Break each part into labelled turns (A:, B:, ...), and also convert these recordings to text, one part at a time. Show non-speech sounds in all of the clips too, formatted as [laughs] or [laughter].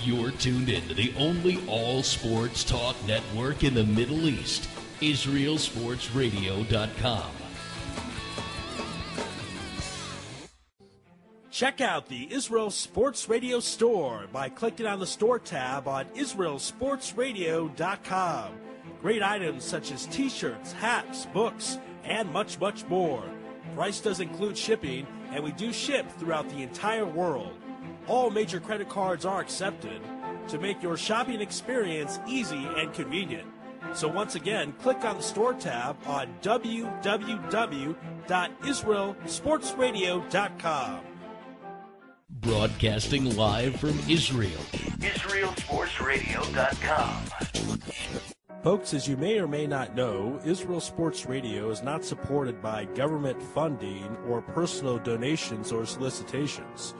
A: You're tuned in to the only all sports talk network in the Middle East, IsraelSportsRadio.com.
B: Check out the Israel Sports Radio store by clicking on the store tab on IsraelSportsRadio.com. Great items such as t shirts, hats, books, and much, much more. Price does include shipping, and we do ship throughout the entire world. All major credit cards are accepted to make your shopping experience easy and convenient. So once again, click on the store tab on www.israelsportsradio.com.
A: Broadcasting live from Israel.
C: IsraelSportsRadio.com.
B: Folks, as you may or may not know, Israel Sports Radio is not supported by government funding or personal donations or solicitations.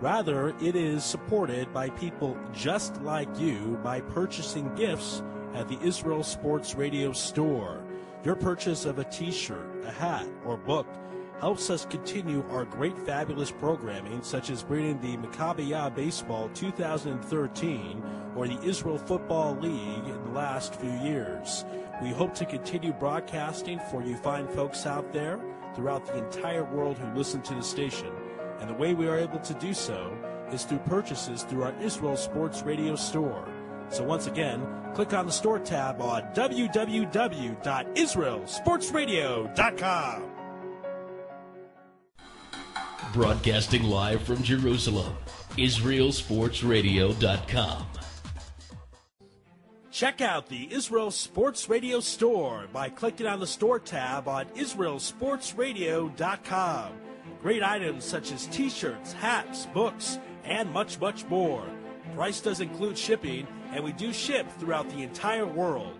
B: Rather, it is supported by people just like you by purchasing gifts at the Israel Sports Radio store. Your purchase of a t shirt, a hat, or book helps us continue our great fabulous programming such as bringing the Maccabiah Baseball 2013 or the Israel Football League in the last few years. We hope to continue broadcasting for you fine folks out there throughout the entire world who listen to the station. And the way we are able to do so is through purchases through our Israel Sports Radio store. So once again, click on the store tab on www.israelsportsradio.com.
A: Broadcasting live from Jerusalem, IsraelSportsRadio.com.
B: Check out the Israel Sports Radio store by clicking on the store tab on IsraelSportsRadio.com. Great items such as t shirts, hats, books, and much, much more. Price does include shipping, and we do ship throughout the entire world.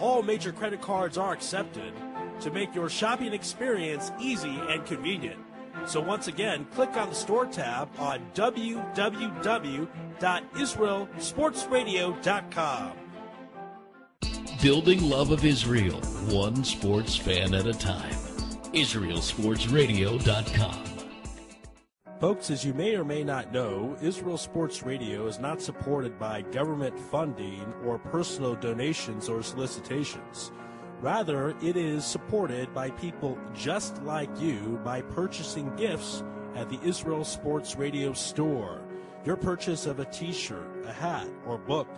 B: All major credit cards are accepted to make your shopping experience easy and convenient. So once again, click on the store tab on www.israelsportsradio.com.
A: Building love of Israel, one sports fan at a time. IsraelSportsRadio.com.
B: Folks, as you may or may not know, Israel Sports Radio is not supported by government funding or personal donations or solicitations. Rather, it is supported by people just like you by purchasing gifts at the Israel Sports Radio store. Your purchase of a t shirt, a hat, or book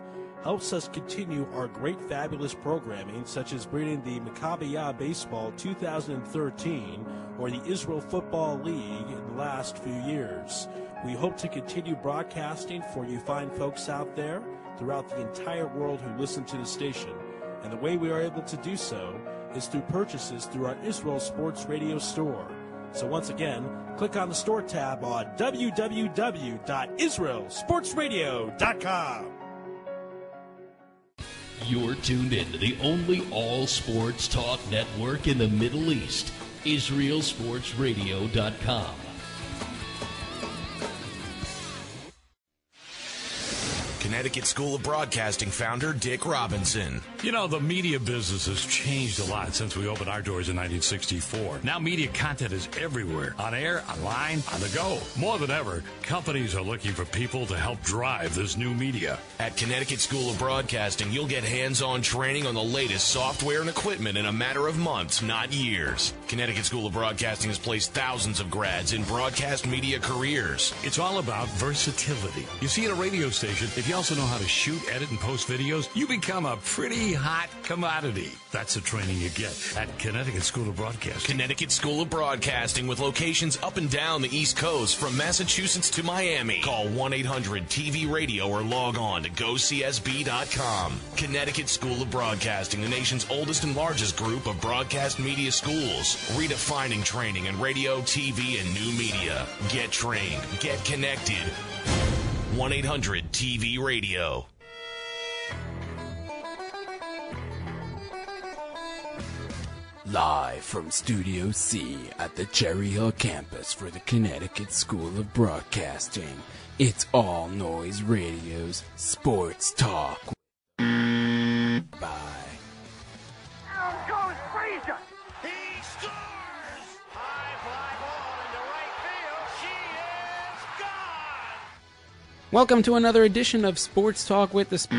B: helps us continue our great fabulous programming such as bringing the Maccabiah Baseball 2013 or the Israel Football League in the last few years. We hope to continue broadcasting for you fine folks out there throughout the entire world who listen to the station. And the way we are able to do so is through purchases through our Israel Sports Radio store. So once again, click on the store tab on www.israelsportsradio.com.
A: You're tuned in to the only all sports talk network in the Middle East, IsraelSportsRadio.com.
D: Connecticut School of Broadcasting founder Dick Robinson.
E: You know, the media business has changed a lot since we opened our doors in 1964. Now media content is everywhere on air, online, on the go. More than ever, companies are looking for people to help drive this new media.
D: At Connecticut School of Broadcasting, you'll get hands on training on the latest software and equipment in a matter of months, not years. Connecticut School of Broadcasting has placed thousands of grads in broadcast media careers.
E: It's all about versatility. You see, at a radio station, if you also know how to shoot, edit, and post videos, you become a pretty hot commodity. That's the training you get at Connecticut School of Broadcasting.
D: Connecticut School of Broadcasting with locations up and down the East Coast from Massachusetts to Miami. Call 1 800 TV Radio or log on to gocsb.com. Connecticut School of Broadcasting, the nation's oldest and largest group of broadcast media schools, redefining training in radio, TV, and new media. Get trained, get connected. 1 800 TV Radio.
F: Live from Studio C at the Cherry Hill campus for the Connecticut School of Broadcasting, it's All Noise Radio's Sports Talk. Bye.
C: Down goes Frazier. He scores. High fly ball into right field. She is gone.
F: Welcome to another edition of Sports Talk with the Sp-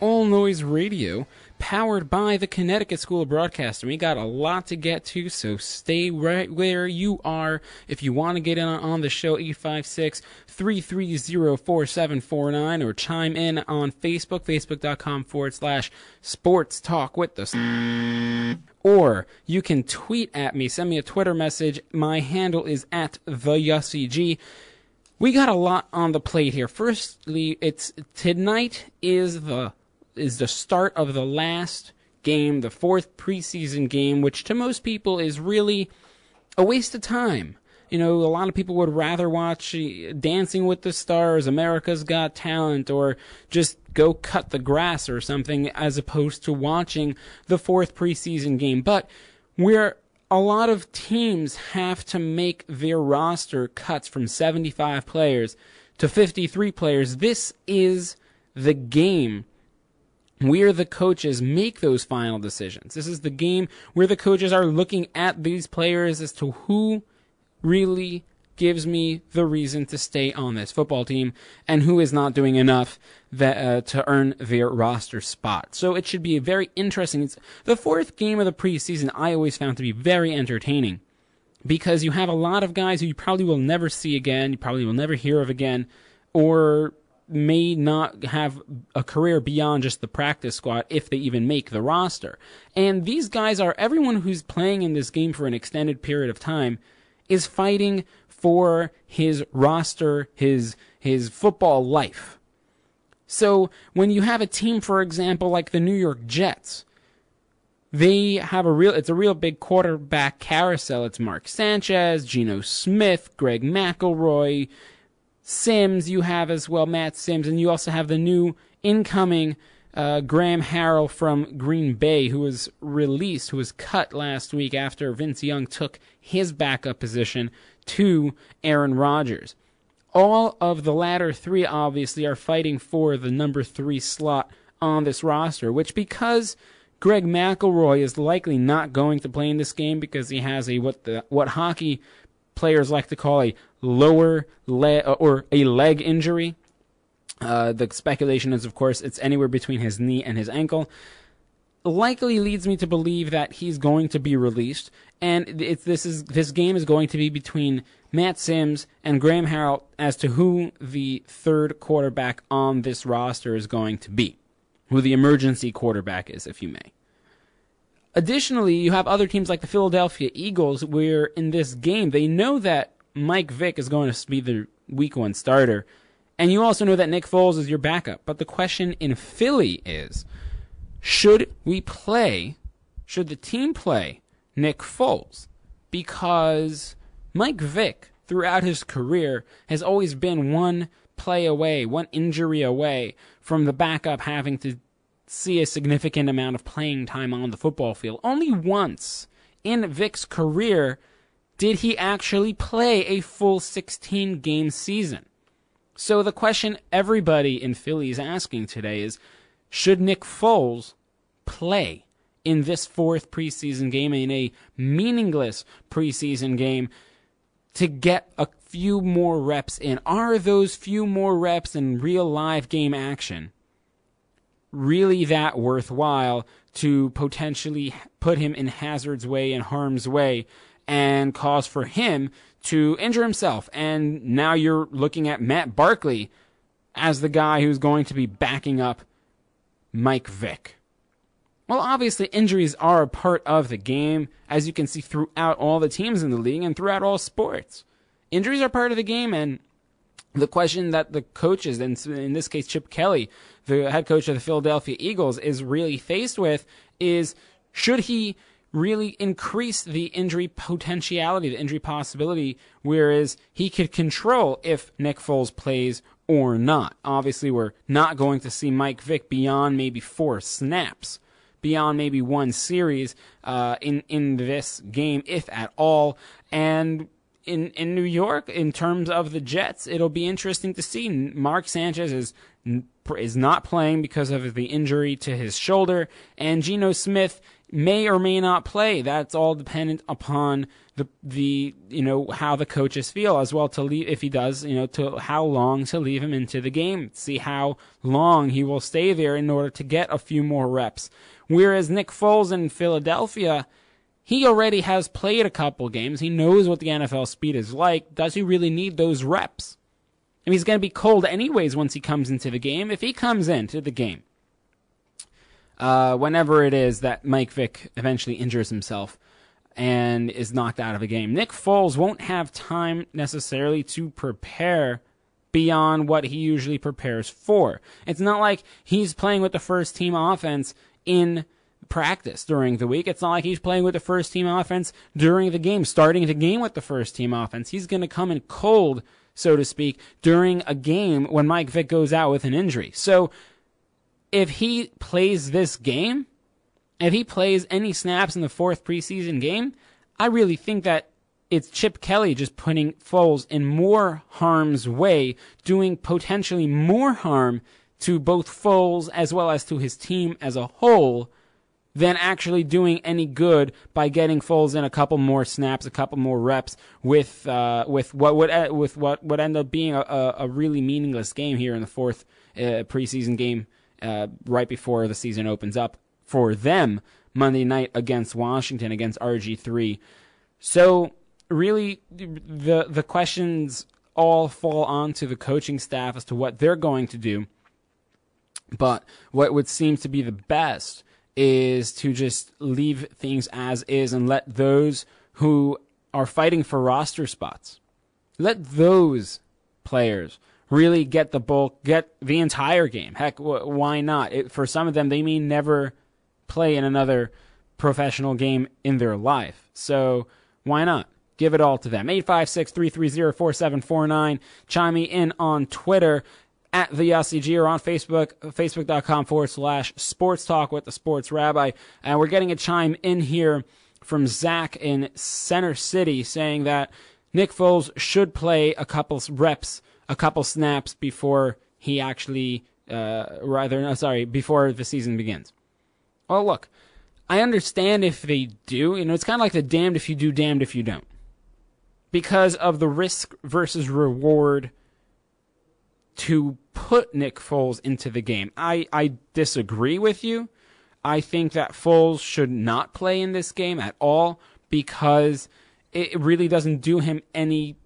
F: All Noise Radio, powered by the Connecticut School of Broadcasting. We got a lot to get to, so stay right where you are. If you want to get in on the show, 856 330 4749, or chime in on Facebook, facebook.com forward slash sports talk with the or you can tweet at me, send me a Twitter message. My handle is at the Yossi G. We got a lot on the plate here. Firstly, it's tonight is the is the start of the last game, the fourth preseason game, which to most people is really a waste of time. You know, a lot of people would rather watch uh, Dancing with the Stars, America's Got Talent, or just go cut the grass or something as opposed to watching the fourth preseason game. But we're a lot of teams have to make their roster cuts from 75 players to 53 players. This is the game where the coaches make those final decisions. This is the game where the coaches are looking at these players as to who really gives me the reason to stay on this football team and who is not doing enough that, uh, to earn their roster spot. So it should be a very interesting. It's the fourth game of the preseason I always found to be very entertaining because you have a lot of guys who you probably will never see again, you probably will never hear of again, or may not have a career beyond just the practice squad if they even make the roster. And these guys are everyone who's playing in this game for an extended period of time is fighting for his roster, his his football life. So when you have a team, for example, like the New York Jets, they have a real it's a real big quarterback carousel. It's Mark Sanchez, Geno Smith, Greg McElroy, Simms. You have as well Matt Simms, and you also have the new incoming uh, Graham Harrell from Green Bay, who was released, who was cut last week after Vince Young took his backup position to Aaron Rodgers. All of the latter three obviously are fighting for the number three slot on this roster, which because Greg McElroy is likely not going to play in this game because he has a what the what hockey players like to call a lower leg or a leg injury. Uh, the speculation is, of course, it's anywhere between his knee and his ankle likely leads me to believe that he's going to be released, and this is this game is going to be between Matt Simms and Graham Harrell as to who the third quarterback on this roster is going to be, who the emergency quarterback is, if you may. Additionally, you have other teams like the Philadelphia Eagles, where in this game they know that Mike Vick is going to be the week one starter, and you also know that Nick Foles is your backup. But the question in Philly is should we play, should the team play Nick Foles? Because Mike Vick, throughout his career, has always been one play away, one injury away from the backup having to see a significant amount of playing time on the football field. Only once in Vick's career did he actually play a full 16 game season. So the question everybody in Philly is asking today is should Nick Foles play in this fourth preseason game, in a meaningless preseason game, to get a few more reps in? Are those few more reps in real live game action really that worthwhile to potentially put him in hazard's way and harm's way and cause for him to injure himself? And now you're looking at Matt Barkley as the guy who's going to be backing up Mike Vick. Well, obviously, injuries are a part of the game, as you can see throughout all the teams in the league and throughout all sports. Injuries are part of the game, and the question that the coaches, and in this case, Chip Kelly, the head coach of the Philadelphia Eagles, is really faced with is should he really increase the injury potentiality, the injury possibility, whereas he could control if Nick Foles plays or not. Obviously, we're not going to see Mike Vick beyond maybe four snaps, beyond maybe one series uh, in in this game, if at all. And in in New York, in terms of the Jets, it'll be interesting to see. Mark Sanchez is is not playing because of the injury to his shoulder, and Geno Smith may or may not play. That's all dependent upon the the you know how the coaches feel as well to leave if he does you know to how long to leave him into the game. See how long he will stay there in order to get a few more reps. Whereas Nick Foles in Philadelphia he already has played a couple games. He knows what the NFL speed is like. Does he really need those reps? I mean, he's going to be cold anyways once he comes into the game. If he comes into the game, uh, whenever it is that Mike Vick eventually injures himself and is knocked out of a game, Nick Foles won't have time necessarily to prepare beyond what he usually prepares for. It's not like he's playing with the first team offense in practice during the week. It's not like he's playing with the first team offense during the game, starting the game with the first team offense. He's going to come in cold, so to speak, during a game when Mike Vick goes out with an injury. So if he plays this game, if he plays any snaps in the fourth preseason game, I really think that it's Chip Kelly just putting Foles in more harm's way, doing potentially more harm to both Foles as well as to his team as a whole than actually doing any good by getting Foles in a couple more snaps, a couple more reps with uh, with what would uh, with what would end up being a, a really meaningless game here in the fourth uh, preseason game uh, right before the season opens up for them Monday night against Washington against RG three. So really, the the questions all fall onto the coaching staff as to what they're going to do. But what would seem to be the best is to just leave things as is and let those who are fighting for roster spots, let those players really get the bulk, get the entire game. Heck, why not? It, for some of them, they may never play in another professional game in their life. So why not? Give it all to them. 856 330 4749. Chime me in on Twitter at the SCG or on Facebook, facebook.com forward slash sports talk with the sports rabbi. And we're getting a chime in here from Zach in Center City saying that Nick Foles should play a couple reps, a couple snaps before he actually, uh, rather, no, sorry, before the season begins. Well, look, I understand if they do. You know, it's kind of like the damned if you do, damned if you don't. Because of the risk versus reward to put Nick Foles into the game. I, I disagree with you. I think that Foles should not play in this game at all because it really doesn't do him any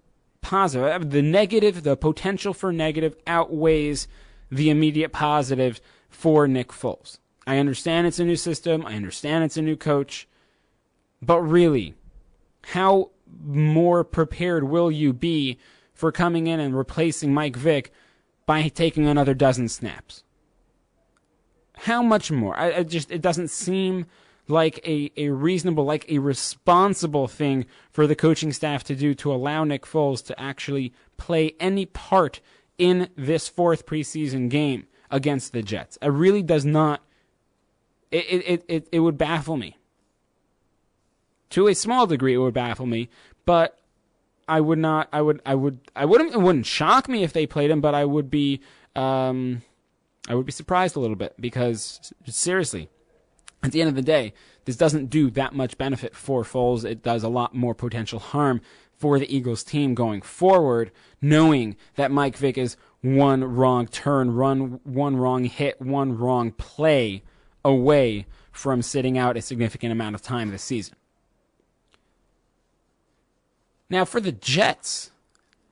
F: positive. The negative, the potential for negative outweighs the immediate positive for Nick Foles. I understand it's a new system. I understand it's a new coach. But really, how more prepared will you be for coming in and replacing Mike Vick by taking another dozen snaps. How much more? I, I just it doesn't seem like a, a reasonable, like a responsible thing for the coaching staff to do to allow Nick Foles to actually play any part in this fourth preseason game against the Jets. It really does not. It, it, it, it would baffle me. To a small degree, it would baffle me, but I would not. I would. I would. I wouldn't. It wouldn't shock me if they played him, but I would be. Um, I would be surprised a little bit because seriously, at the end of the day, this doesn't do that much benefit for Foles. It does a lot more potential harm for the Eagles team going forward, knowing that Mike Vick is one wrong turn, run one wrong hit, one wrong play away from sitting out a significant amount of time this season. Now, for the Jets,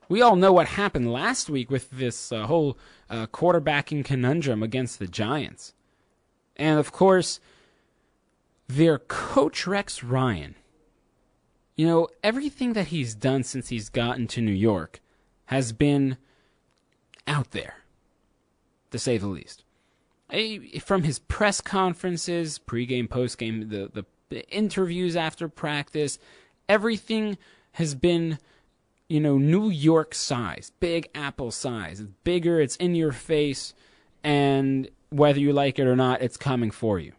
F: we all know what happened last week with this uh, whole uh, quarterbacking conundrum against the Giants. And of course, their coach Rex Ryan, you know, everything that he's done since he's gotten to New York has been out there, to say the least. From his press conferences, pregame, postgame, the, the, the interviews after practice, everything has been, you know, New York size, Big Apple size. It's bigger, it's in your face, and whether you like it or not, it's coming for you.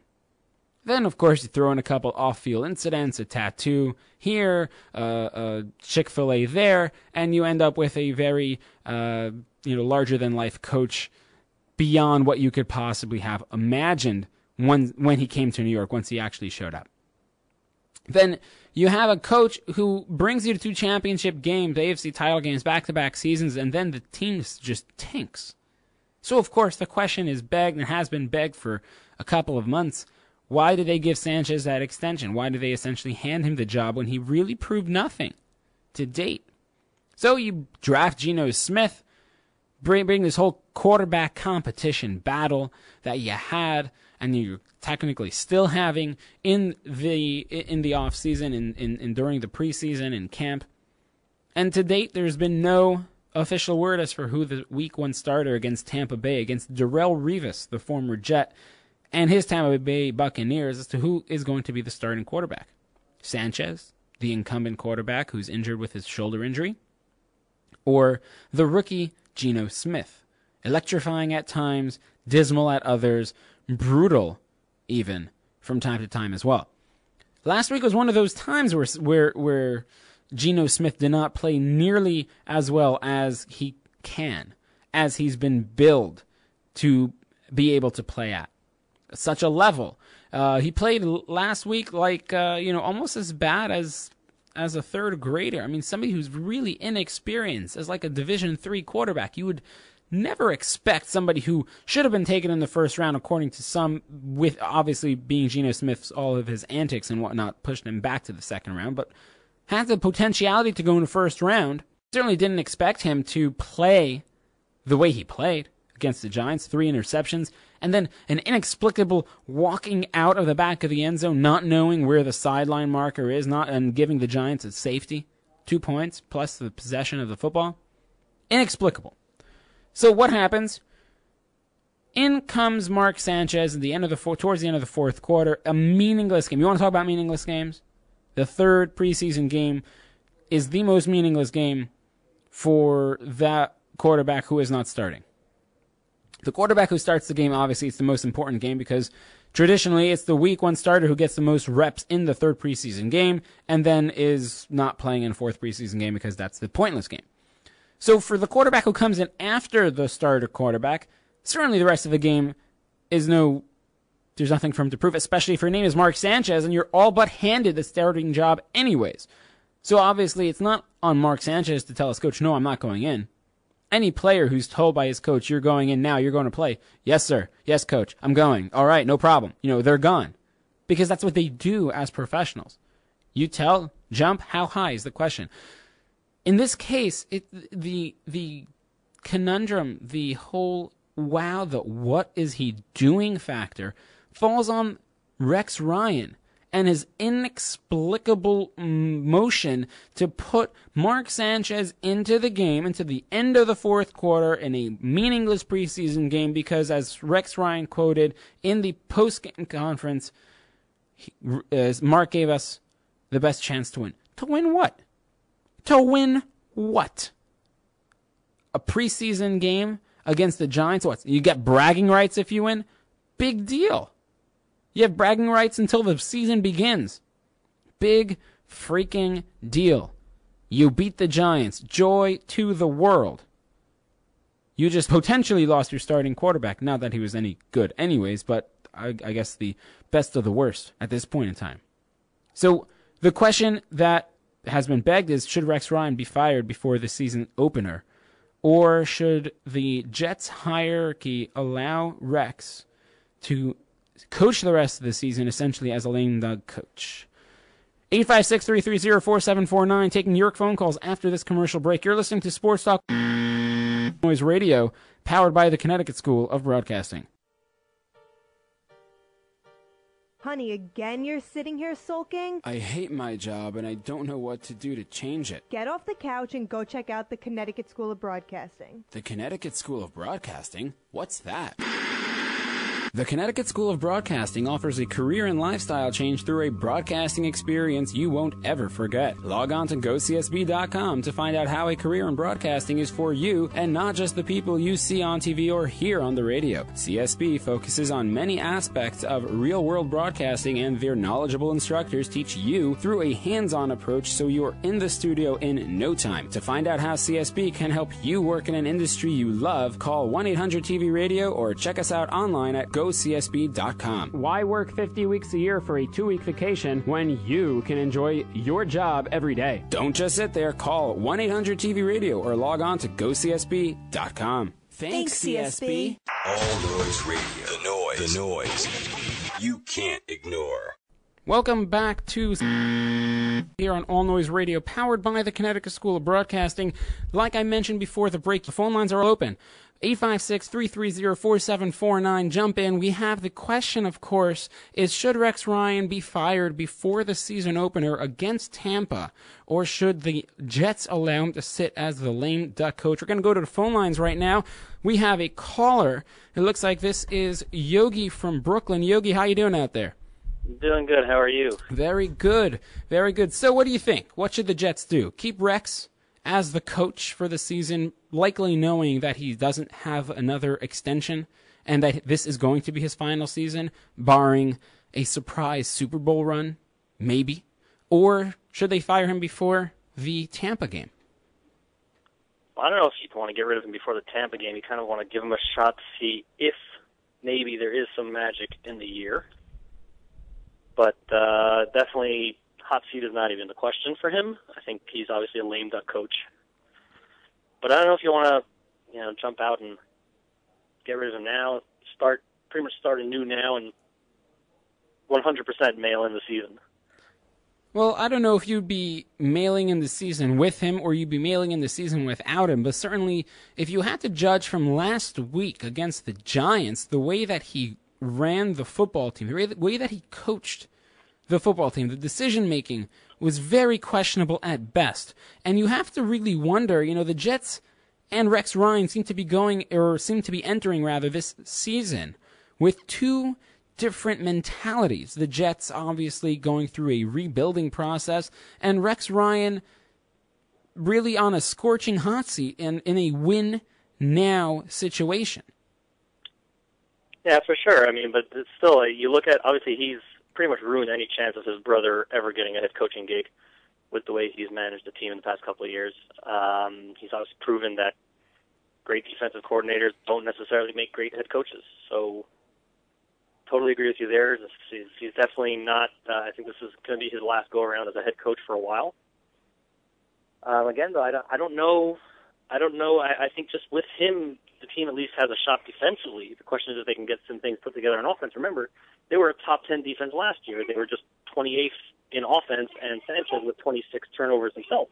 F: Then, of course, you throw in a couple off field incidents, a tattoo here, uh, a Chick fil A there, and you end up with a very, uh, you know, larger than life coach beyond what you could possibly have imagined when, when he came to New York, once he actually showed up. Then you have a coach who brings you to two championship games, AFC title games, back to back seasons, and then the team just tanks. So, of course, the question is begged and has been begged for a couple of months why did they give Sanchez that extension? Why did they essentially hand him the job when he really proved nothing to date? So you draft Geno Smith, bring, bring this whole quarterback competition battle that you had and you're technically still having in the in the off season and in, in, in, during the preseason and camp. And to date, there's been no official word as for who the week one starter against Tampa Bay, against Darrelle Revis, the former Jet, and his Tampa Bay Buccaneers as to who is going to be the starting quarterback. Sanchez, the incumbent quarterback who's injured with his shoulder injury, or the rookie Geno Smith, electrifying at times, dismal at others, brutal even from time to time as well. Last week was one of those times where where where Geno Smith did not play nearly as well as he can, as he's been billed to be able to play at such a level. Uh, he played last week like uh, you know almost as bad as as a third grader. I mean, somebody who's really inexperienced as like a Division three quarterback. You would never expect somebody who should have been taken in the first round, according to some, with obviously being Geno Smith's all of his antics and whatnot, pushed him back to the second round, but had the potentiality to go in the first round. Certainly didn't expect him to play the way he played against the Giants, three interceptions, and then an inexplicable walking out of the back of the end zone, not knowing where the sideline marker is, not and giving the Giants a safety, two points plus the possession of the football. Inexplicable. So what happens? In comes Mark Sanchez at the end of the four, towards the end of the fourth quarter, a meaningless game. You want to talk about meaningless games? The third preseason game is the most meaningless game for that quarterback who is not starting. The quarterback who starts the game, obviously, it's the most important game because traditionally it's the week one starter who gets the most reps in the third preseason game and then is not playing in fourth preseason game because that's the pointless game. So for the quarterback who comes in after the starter quarterback, certainly the rest of the game is no, there's nothing for him to prove, especially if your name is Mark Sanchez and you're all but handed the starting job anyways. So obviously it's not on Mark Sanchez to tell his coach, no, I'm not going in any player who's told by his coach, you're going in now, you're going to play. Yes, sir. Yes, coach. I'm going. All right, no problem. You know, they're gone. Because that's what they do as professionals. You tell, jump, how high is the question. In this case, it, the, the conundrum, the whole wow, the what is he doing factor falls on Rex Ryan and his inexplicable motion to put Mark Sanchez into the game, into the end of the fourth quarter in a meaningless preseason game because, as Rex Ryan quoted in the post-game conference, he, uh, Mark gave us the best chance to win. To win what? To win what? A preseason game against the Giants? What? You get bragging rights if you win? Big deal. You have bragging rights until the season begins. Big freaking deal. You beat the Giants. Joy to the world. You just potentially lost your starting quarterback. Not that he was any good, anyways, but I, I guess the best of the worst at this point in time. So the question that has been begged is should Rex Ryan be fired before the season opener? Or should the Jets hierarchy allow Rex to coach the rest of the season essentially as a lame duck coach. 856-330-4749, taking your phone calls after this commercial break. You're listening to Sports Talk Noise Radio, powered by the Connecticut School of Broadcasting.
G: Honey, again you're sitting here sulking?
F: I hate my job and I don't know what to do to change it.
G: Get off the couch and go check out the Connecticut School of Broadcasting.
F: The Connecticut School of Broadcasting? What's that? The Connecticut School of Broadcasting offers a career and lifestyle change through a broadcasting experience you won't ever forget. Log on to gocsb.com to find out how a career in broadcasting is for you and not just the people you see on TV or hear on the radio. CSB focuses on many aspects of real world broadcasting, and their knowledgeable instructors teach you through a hands on approach so you're in the studio in no time. To find out how CSB can help you work in an industry you love, call 1 800 TV Radio or check us out online at gocsb.com. Why work 50 weeks a year for a two week vacation when you can enjoy your job every day? Don't just sit there. Call 1 800 TV Radio or log on to gocsb.com. Thanks, CSB.
H: All Noise Radio. The noise. The noise. You can't ignore.
F: Welcome back to here on All Noise Radio, powered by the Connecticut School of Broadcasting. Like I mentioned before the break, the phone lines are open. 856-330-4749. Jump in. We have the question, of course, is should Rex Ryan be fired before the season opener against Tampa, or should the Jets allow him to sit as the lame duck coach? We're going to go to the phone lines right now. We have a caller. It looks like this is Yogi from Brooklyn. Yogi, how you doing out there?
I: Doing good. How are you?
F: Very good. Very good. So, what do you think? What should the Jets do? Keep Rex as the coach for the season, likely knowing that he doesn't have another extension and that this is going to be his final season, barring a surprise Super Bowl run, maybe? Or should they fire him before the Tampa game?
I: I don't know if you'd want to get rid of him before the Tampa game. You kind of want to give him a shot to see if maybe there is some magic in the year. But uh, definitely, hot seat is not even the question for him. I think he's obviously a lame duck coach. But I don't know if you want to, you know, jump out and get rid of him now. Start pretty much start anew now and 100% mail in the season.
F: Well, I don't know if you'd be mailing in the season with him or you'd be mailing in the season without him, but certainly if you had to judge from last week against the Giants, the way that he ran the football team, the way that he coached the football team, the decision making was very questionable at best. And you have to really wonder, you know, the Jets and Rex Ryan seem to be going, or seem to be entering rather, this season with two different mentalities. The Jets obviously going through a rebuilding process, and Rex Ryan really on a scorching hot seat in, in a win now situation.
I: Yeah, for sure. I mean, but still, you look at, obviously, he's pretty much ruined any chance of his brother ever getting a head coaching gig with the way he's managed the team in the past couple of years. Um, he's obviously proven that great defensive coordinators don't necessarily make great head coaches. So totally agree with you there. He's, he's definitely not. Uh, I think this is going to be his last go around as a head coach for a while. Um, again, though, I don't, I don't know. I don't know. I, I think just with him, the team at least has a shot defensively. The question is if they can get some things put together on offense. Remember, they were a top 10 defense last year. They were just 28th in offense, and Sanchez with 26 turnovers himself.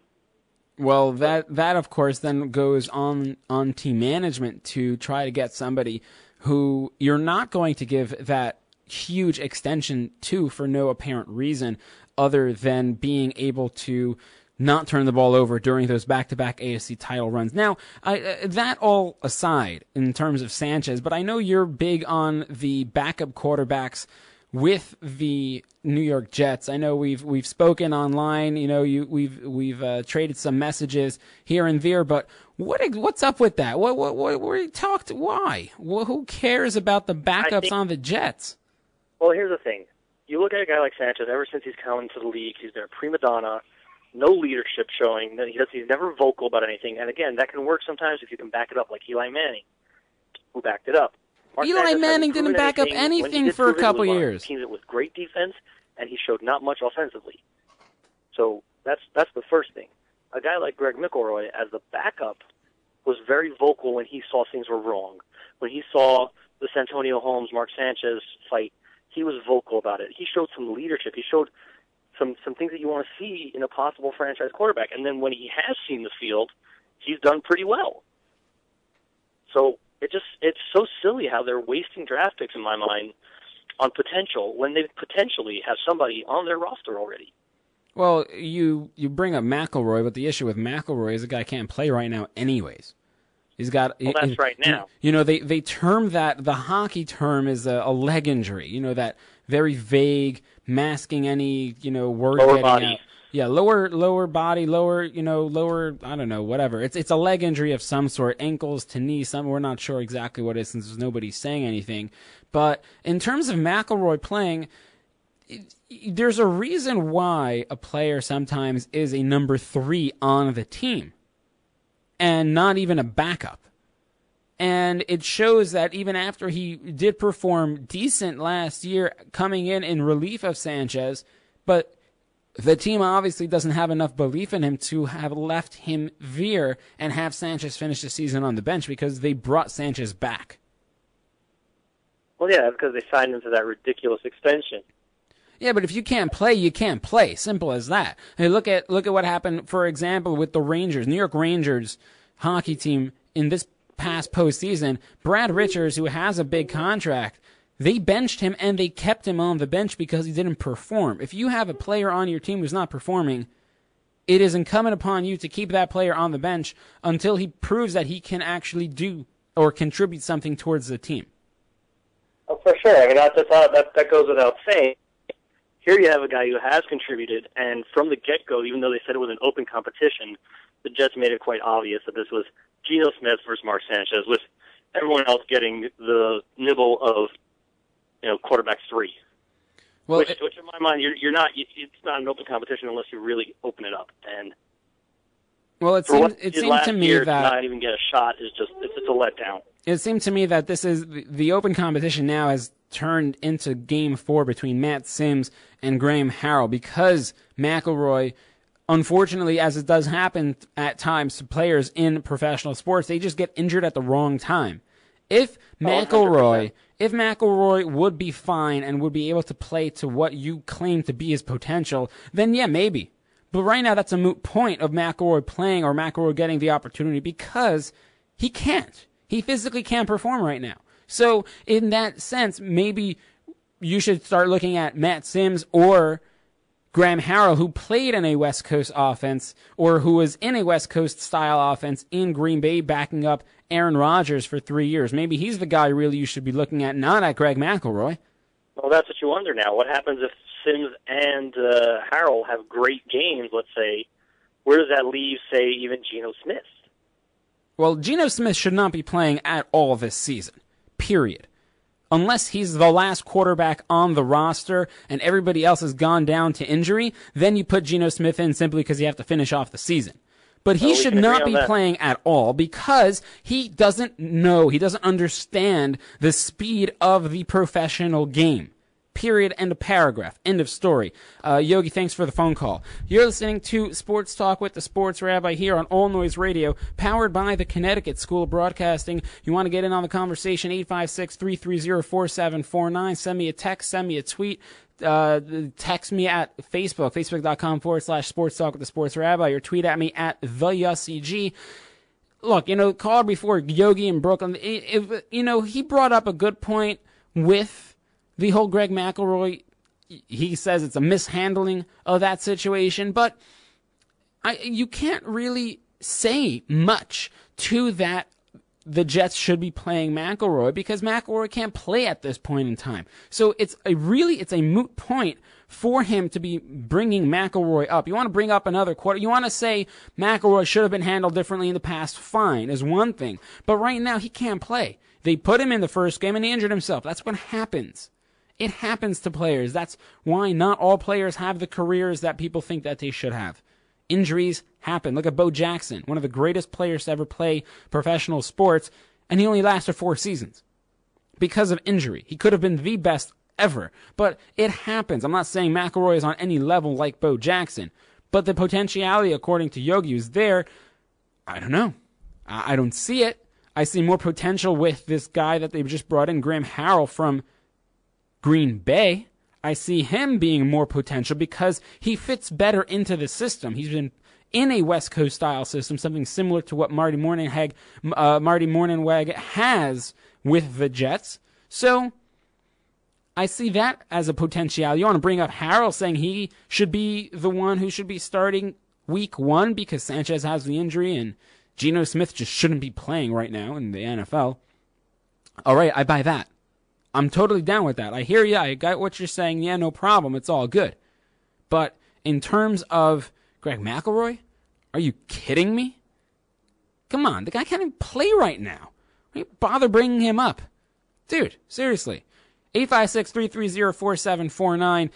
F: Well, that that of course then goes on on team management to try to get somebody who you're not going to give that huge extension to for no apparent reason other than being able to not turn the ball over during those back-to-back AFC title runs. Now, I, uh, that all aside in terms of Sanchez, but I know you're big on the backup quarterbacks with the New York Jets. I know we've we've spoken online. You know, you we've we've uh, traded some messages here and there. But what what's up with that? What what what we talked? Why? Well, who cares about the backups think, on the Jets?
I: Well, here's the thing. You look at a guy like Sanchez. Ever since he's come into the league, he's been a prima donna. No leadership showing. He does. He's never vocal about anything. And again, that can work sometimes if you can back it up, like Eli Manning, who backed it up.
F: Mark Eli Sanchez Manning didn't back up anything for a couple years.
I: Teams with great defense, and he showed not much offensively. So that's that's the first thing. A guy like Greg McElroy, as the backup, was very vocal when he saw things were wrong. When he saw the Santonio Holmes Mark Sanchez fight, he was vocal about it. He showed some leadership. He showed some some things that you want to see in a possible franchise quarterback. And then when he has seen the field, he's done pretty well. So it just it's so silly how they're wasting draft picks in my mind on potential when they potentially have somebody on their roster already.
F: Well, you you bring up McElroy, but the issue with McElroy is the guy can't play right now, anyways. He's got.
I: Well, that's right now.
F: You know, they they term that the hockey term is a, a leg injury. You know that very vague, masking any you know word
I: Lower body.
F: out. Yeah, lower lower body, lower you know lower. I don't know, whatever. It's it's a leg injury of some sort, ankles to knee. Some we're not sure exactly what it is since nobody's saying anything. But in terms of McElroy playing, it- there's a reason why a player sometimes is a number three on the team and not even a backup. And it shows that even after he did perform decent last year, coming in in relief of Sanchez, but the team obviously doesn't have enough belief in him to have left him veer and have Sanchez finish the season on the bench because they brought Sanchez back.
I: Well, yeah, because they signed him to that ridiculous extension.
F: Yeah, but if you can't play, you can't play. Simple as that. Hey, look at look at what happened, for example, with the Rangers, New York Rangers hockey team in this past postseason. Brad Richards, who has a big contract, they benched him and they kept him on the bench because he didn't perform. If you have a player on your team who's not performing, it is incumbent upon you to keep that player on the bench until he proves that he can actually do or contribute something towards the team.
I: Oh, for sure. I mean, that, that's all, that that goes without saying. Here you have a guy who has contributed, and from the get-go, even though they said it was an open competition, the Jets made it quite obvious that this was Geno Smith versus Mark Sanchez, with everyone else getting the nibble of, you know, quarterback three.
F: Well,
I: which, which in my mind, you're, you're not. It's not an open competition unless you really open it up. And
F: Well, it
I: seems
F: it seemed to me
I: year
F: that
I: to not even get a shot is just it's just a letdown.
F: it seemed to me that this is the, the open competition now has turned into game four between Matt Simms and Graham Harrell because McElroy, unfortunately, as it does happen at times to players in professional sports, they just get injured at the wrong time. If McElroy, if McElroy would be fine and would be able to play to what you claim to be his potential, then yeah, maybe. But right now, that's a moot point of McElroy playing or McElroy getting the opportunity because he can't. He physically can't perform right now. So in that sense, maybe you should start looking at Matt Simms or Graham Harrell, who played in a West Coast offense or who was in a West Coast style offense in Green Bay, backing up Aaron Rodgers for three years. Maybe he's the guy really you should be looking at, not at Greg McElroy.
I: Well, that's what you wonder now. What happens if Simms and uh, Harrell have great games? Let's say, where does that leave, say, even Geno Smith?
F: Well, Geno Smith should not be playing at all this season. Period. Unless he's the last quarterback on the roster and everybody else has gone down to injury, then you put Geno Smith in simply because you have to finish off the season. But he
I: Well,
F: should not be
I: that.
F: playing at all because he doesn't know, he doesn't understand the speed of the professional game. Period. End of paragraph. End of story. Uh, Yogi, thanks for the phone call. You're listening to Sports Talk with the Sports Rabbi here on All Noise Radio, powered by the Connecticut School of Broadcasting. You want to get in on the conversation? 856-330-4749. Send me a text. Send me a tweet. Uh, text me at Facebook, facebook.com forward slash sports talk with the sports rabbi, or tweet at me at the Yossi G look, you know, caller before Yogi and Brooklyn, you know, he brought up a good point with the whole Greg McElroy. He says it's a mishandling of that situation, but I, you can't really say much to that. The Jets should be playing McElroy because McElroy can't play at this point in time. So it's a really, it's a moot point for him to be bringing McElroy up. You want to bring up another quarter. You want to say McElroy should have been handled differently in the past. Fine, is one thing. But right now he can't play. They put him in the first game and he injured himself. That's what happens. It happens to players. That's why not all players have the careers that people think that they should have. Injuries happen. Look at Bo Jackson, one of the greatest players to ever play professional sports, and he only lasted four seasons because of injury. He could have been the best ever, but it happens. I'm not saying McElroy is on any level like Bo Jackson, but the potentiality, according to Yogi, is there. I don't know. I don't see it. I see more potential with this guy that they've just brought in, Graham Harrell from Green Bay. I see him being more potential because he fits better into the system. He's been in a West Coast style system, something similar to what Marty Mornhinweg, uh, Marty Mornhinweg has with the Jets. So I see that as a potential. You want to bring up Harrell saying he should be the one who should be starting week one because Sanchez has the injury and Geno Smith just shouldn't be playing right now in the NFL. All right, I buy that. I'm totally down with that. I hear you. I got what you're saying. Yeah, no problem. It's all good. But in terms of Greg McElroy, are you kidding me? Come on, the guy can't even play right now. Why bother bringing him up? Dude, seriously. 856 330 4749.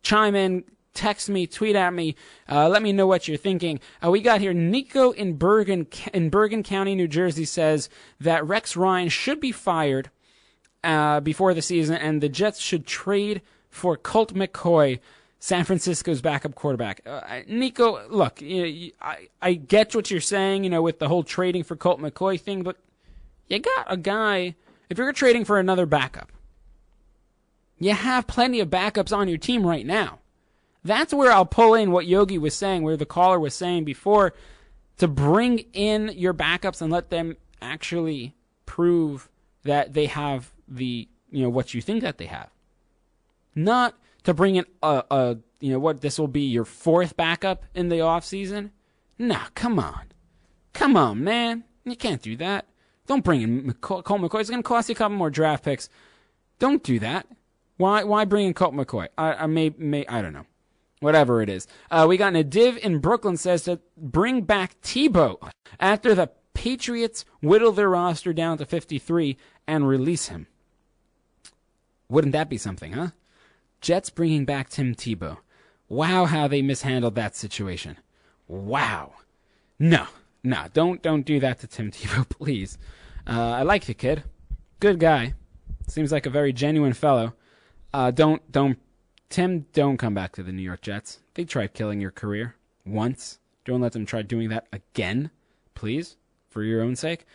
F: Chime in, text me, tweet at me. Uh, let me know what you're thinking. Uh, we got here Nico in Bergen, in Bergen County, New Jersey says that Rex Ryan should be fired uh, before the season and the Jets should trade for Colt McCoy. San Francisco's backup quarterback. Uh, Nico, look, you, I, I get what you're saying, you know, with the whole trading for Colt McCoy thing, but you got a guy, if you're trading for another backup, you have plenty of backups on your team right now. That's where I'll pull in what Yogi was saying, where the caller was saying before, to bring in your backups and let them actually prove that they have the, you know, what you think that they have. Not to bring in a, a you know what this will be your fourth backup in the off season. Nah, come on, come on, man, you can't do that. Don't bring in McCoy, Colt McCoy. It's going to cost you a couple more draft picks. Don't do that. Why? Why bring in Colt McCoy? I, I may, may, I don't know. Whatever it is. Uh, we got Nadiv in Brooklyn says to bring back Tebow after the Patriots whittle their roster down to 53 and release him. Wouldn't that be something, huh? Jets bringing back Tim Tebow. Wow, how they mishandled that situation. Wow. No, no, don't don't do that to Tim [laughs] Tebow, please. Uh, I like the kid. Good guy. Seems like a very genuine fellow. Uh, don't don't Tim, don't come back to the New York Jets. They tried killing your career once. Don't let them try doing that again, please, for your own sake.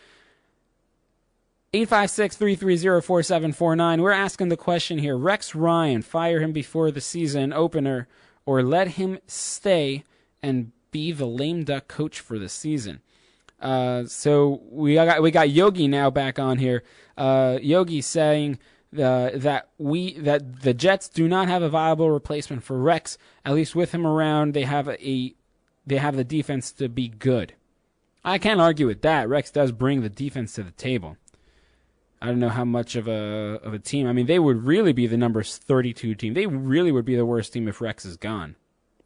F: 856 330 4749. We're asking the question here Rex Ryan, fire him before the season opener, or let him stay and be the lame duck coach for the season. Uh, so we got we got Yogi now back on here. Uh, Yogi saying uh, that we that the Jets do not have a viable replacement for Rex. At least with him around, they have a they have the defense to be good. I can't argue with that. Rex does bring the defense to the table. I don't know how much of a of a team. I mean, they would really be the number 32 team. They really would be the worst team if Rex is gone.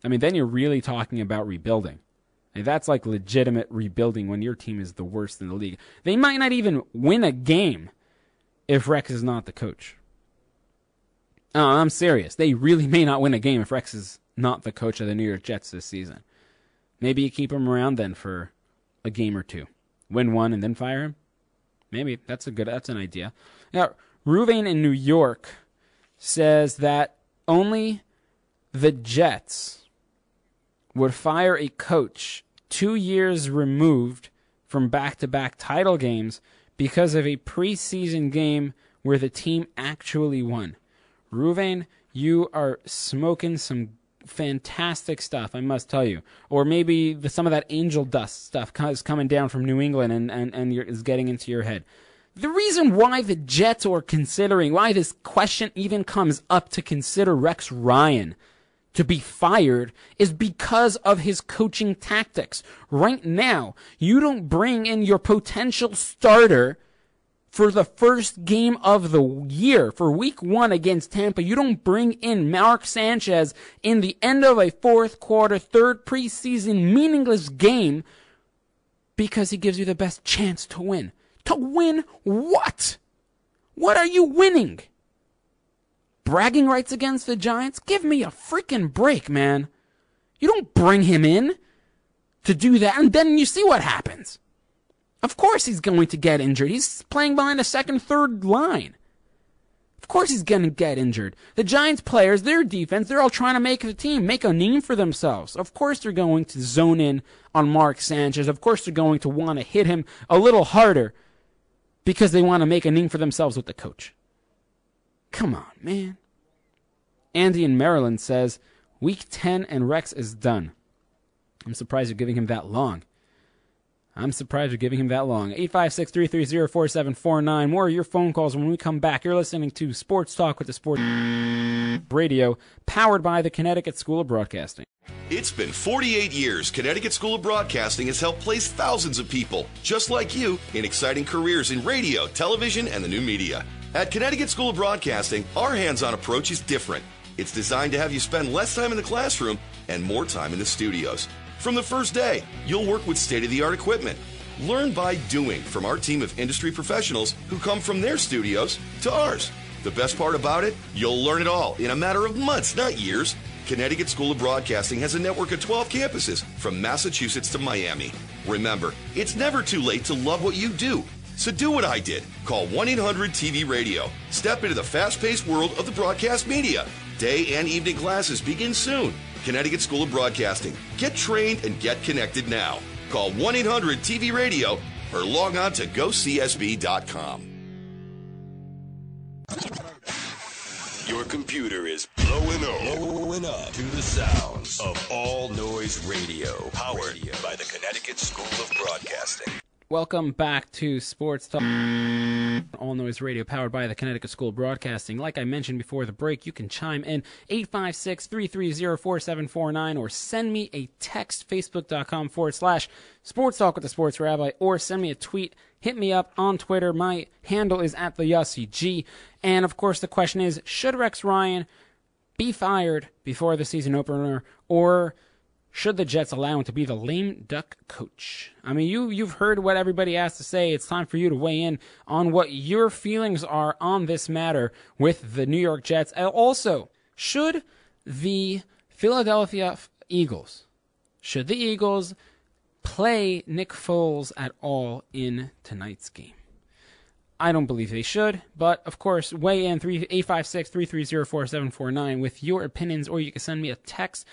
F: I mean, then you're really talking about rebuilding. And that's like legitimate rebuilding when your team is the worst in the league. They might not even win a game if Rex is not the coach. Oh, I'm serious. They really may not win a game if Rex is not the coach of the New York Jets this season. Maybe you keep him around then for a game or two. Win one and then fire him. Maybe that's a good. That's an idea. Now, Ruvain in New York says that only the Jets would fire a coach two years removed from back-to-back title games because of a preseason game where the team actually won. Ruvain, you are smoking some fantastic stuff, I must tell you. Or maybe the, some of that angel dust stuff is coming down from New England and, and, and is getting into your head. The reason why the Jets are considering, why this question even comes up to consider Rex Ryan to be fired is because of his coaching tactics. Right now, you don't bring in your potential starter for the first game of the year, for week one against Tampa, you don't bring in Mark Sanchez in the end of a fourth quarter, third preseason meaningless game because he gives you the best chance to win. To win what? What are you winning? Bragging rights against the Giants? Give me a freaking break, man. You don't bring him in to do that, and then you see what happens. Of course he's going to get injured. He's playing behind a second, third line. Of course he's going to get injured. The Giants players, their defense, they're all trying to make the team, make a name for themselves. Of course they're going to zone in on Mark Sanchez. Of course they're going to want to hit him a little harder because they want to make a name for themselves with the coach. Come on, man. Andy in Maryland says, Week 10 and Rex is done. I'm surprised you're giving him that long. I'm surprised you're giving him that long. 856 330 4749. More of your phone calls when we come back. You're listening to Sports Talk with the Sport. Radio, powered by the Connecticut School of Broadcasting.
J: It's been 48 years Connecticut School of Broadcasting has helped place thousands of people, just like you, in exciting careers in radio, television, and the new media. At Connecticut School of Broadcasting, our hands on approach is different. It's designed to have you spend less time in the classroom and more time in the studios. From the first day, you'll work with state of the art equipment. Learn by doing from our team of industry professionals who come from their studios to ours. The best part about it, you'll learn it all in a matter of months, not years. Connecticut School of Broadcasting has a network of 12 campuses from Massachusetts to Miami. Remember, it's never too late to love what you do. So do what I did. Call 1 800 TV Radio. Step into the fast paced world of the broadcast media. Day and evening classes begin soon. Connecticut School of Broadcasting. Get trained and get connected now. Call 1 800 TV Radio or log on to gocsb.com.
H: Your computer is blowing up, blowing up to the sounds of All Noise Radio, powered by the Connecticut School of Broadcasting.
F: Welcome back to Sports Talk, All Noise Radio, powered by the Connecticut School Broadcasting. Like I mentioned before the break, you can chime in 856 330 4749 or send me a text, facebook.com forward slash Sports Talk with the Sports Rabbi, or send me a tweet. Hit me up on Twitter. My handle is at the Yossi G. And of course, the question is should Rex Ryan be fired before the season opener, or should the Jets allow him to be the lame duck coach? I mean, you you've heard what everybody has to say. It's time for you to weigh in on what your feelings are on this matter with the New York Jets. And also, should the Philadelphia Eagles, should the Eagles play Nick Foles at all in tonight's game? I don't believe they should, but of course, weigh in 856 330 4749 with your opinions, or you can send me a text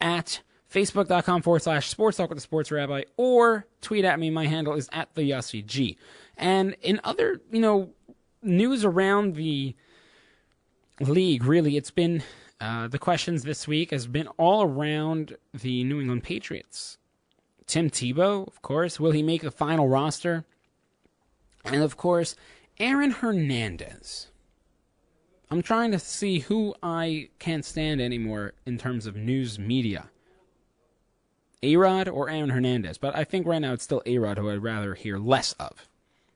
F: at facebook.com forward slash sports talk with the sports rabbi or tweet at me. My handle is at the Yossi G. And in other, you know, news around the league, really, it's been uh, the questions this week has been all around the New England Patriots. Tim Tebow, of course, will he make the final roster? And of course, Aaron Hernandez. I'm trying to see who I can't stand anymore in terms of news media. A Rod or Aaron Hernandez. But I think right now it's still A Rod who I'd rather hear less of.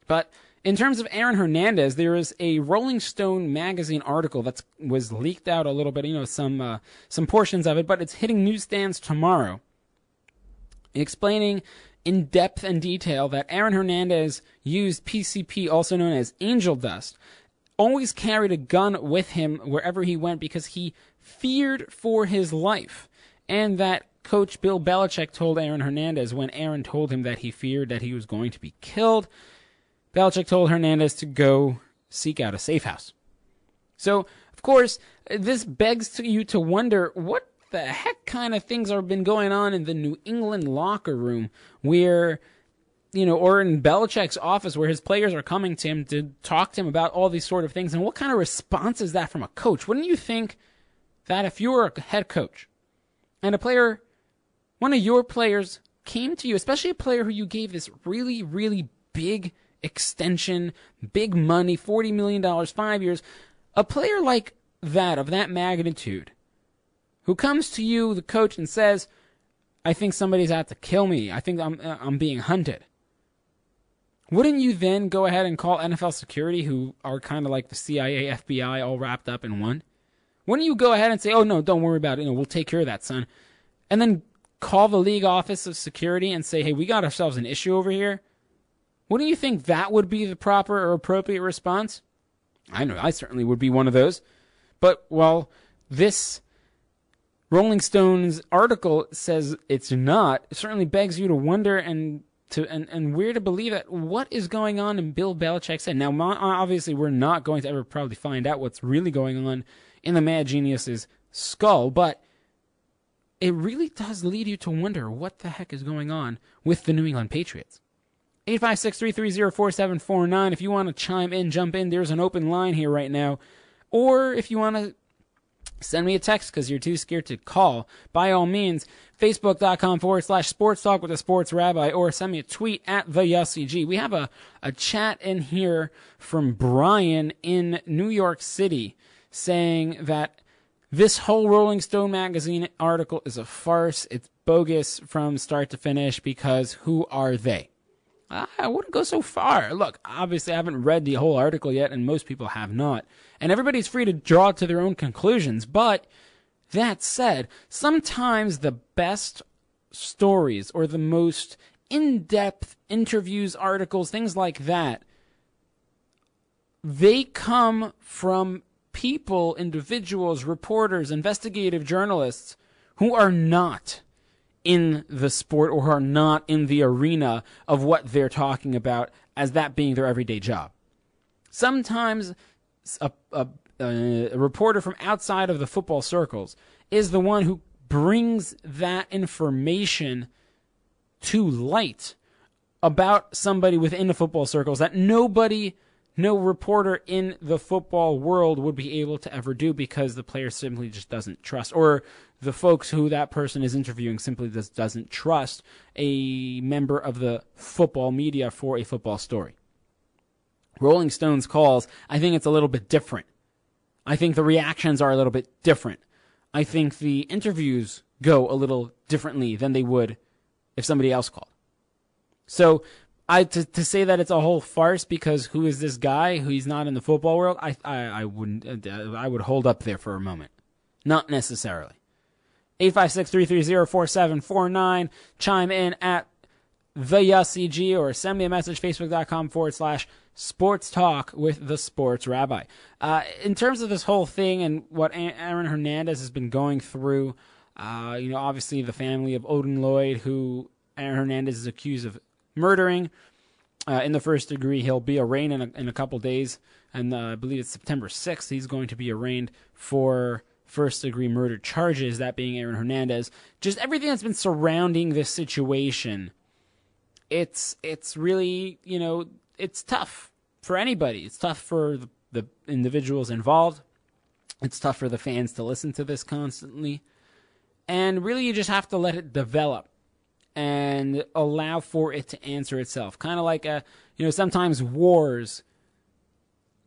F: But in terms of Aaron Hernandez, there is a Rolling Stone magazine article that was leaked out a little bit, you know, some uh, some portions of it, but it's hitting newsstands tomorrow, explaining in depth and detail that Aaron Hernandez used PCP, also known as angel dust, always carried a gun with him wherever he went because he feared for his life, and that coach Bill Belichick told Aaron Hernandez when Aaron told him that he feared that he was going to be killed. Belichick told Hernandez to go seek out a safe house. So, of course, this begs to you to wonder what the heck kind of things have been going on in the New England locker room where, you know, or in Belichick's office where his players are coming to him to talk to him about all these sort of things. And what kind of response is that from a coach? Wouldn't you think that if you were a head coach and a player, one of your players came to you, especially a player who you gave this really, really big extension, big money, $40 million, five years, a player like that, of that magnitude, who comes to you, the coach, and says, I think somebody's out to kill me. I think I'm, uh, I'm being hunted. Wouldn't you then go ahead and call NFL security, who are kind of like the CIA, FBI, all wrapped up in one? Wouldn't you go ahead and say, oh, no, don't worry about it. You know, we'll take care of that, son. And then call the league office of security and say, hey, we got ourselves an issue over here? Wouldn't you think that would be the proper or appropriate response? I know, I certainly would be one of those. But, well, this Rolling Stones article says it's not. It certainly begs you to wonder and to and, and where to believe that what is going on in Bill Belichick's head. Now, obviously, we're not going to ever probably find out what's really going on in the Mad Genius's skull, but it really does lead you to wonder what the heck is going on with the New England Patriots. 856-330-4749 if you want to chime in, jump in. There's an open line here right now. Or if you want to send me a text because you're too scared to call, by all means, facebook.com forward slash sports talk with a sports rabbi, or send me a tweet at the Yossi G. We have a, a chat in here from Brian in New York City saying that This whole Rolling Stone magazine article is a farce. It's bogus from start to finish because who are they? Ah, I wouldn't go so far. Look, obviously, I haven't read the whole article yet, and most people have not. And everybody's free to draw to their own conclusions. But that said, sometimes the best stories or the most in depth interviews, articles, things like that, they come from people, individuals, reporters, investigative journalists who are not in the sport or are not in the arena of what they're talking about as that being their everyday job. Sometimes a, a, a, reporter from outside of the football circles is the one who brings that information to light about somebody within the football circles that nobody no reporter in the football world would be able to ever do because the player simply just doesn't trust, or the folks who that person is interviewing simply just doesn't trust a member of the football media for a football story. Rolling Stones calls, I think it's a little bit different. I think the reactions are a little bit different. I think the interviews go a little differently than they would if somebody else called. So I to, to say that it's a whole farce because who is this guy who he's not in the football world? I I, I wouldn't uh, I would hold up there for a moment. Not necessarily. 856-330-4749. Chime in at the Yossi G or send me a message facebook.com forward slash sports talk with the sports rabbi. Uh, in terms of this whole thing and what Aaron Hernandez has been going through, uh, you know, obviously the family of Odin Lloyd, who Aaron Hernandez is accused of murdering uh, in the first degree. He'll be arraigned in a, in a couple days, and uh, I believe it's September 6th. He's going to be arraigned for first degree murder charges, that being Aaron Hernandez. Just everything that's been surrounding this situation. It's it's really you know it's tough for anybody. It's tough for the, the individuals involved. It's tough for the fans to listen to this constantly. And really, you just have to let it develop and allow for it to answer itself. Kind of like a, you know, sometimes wars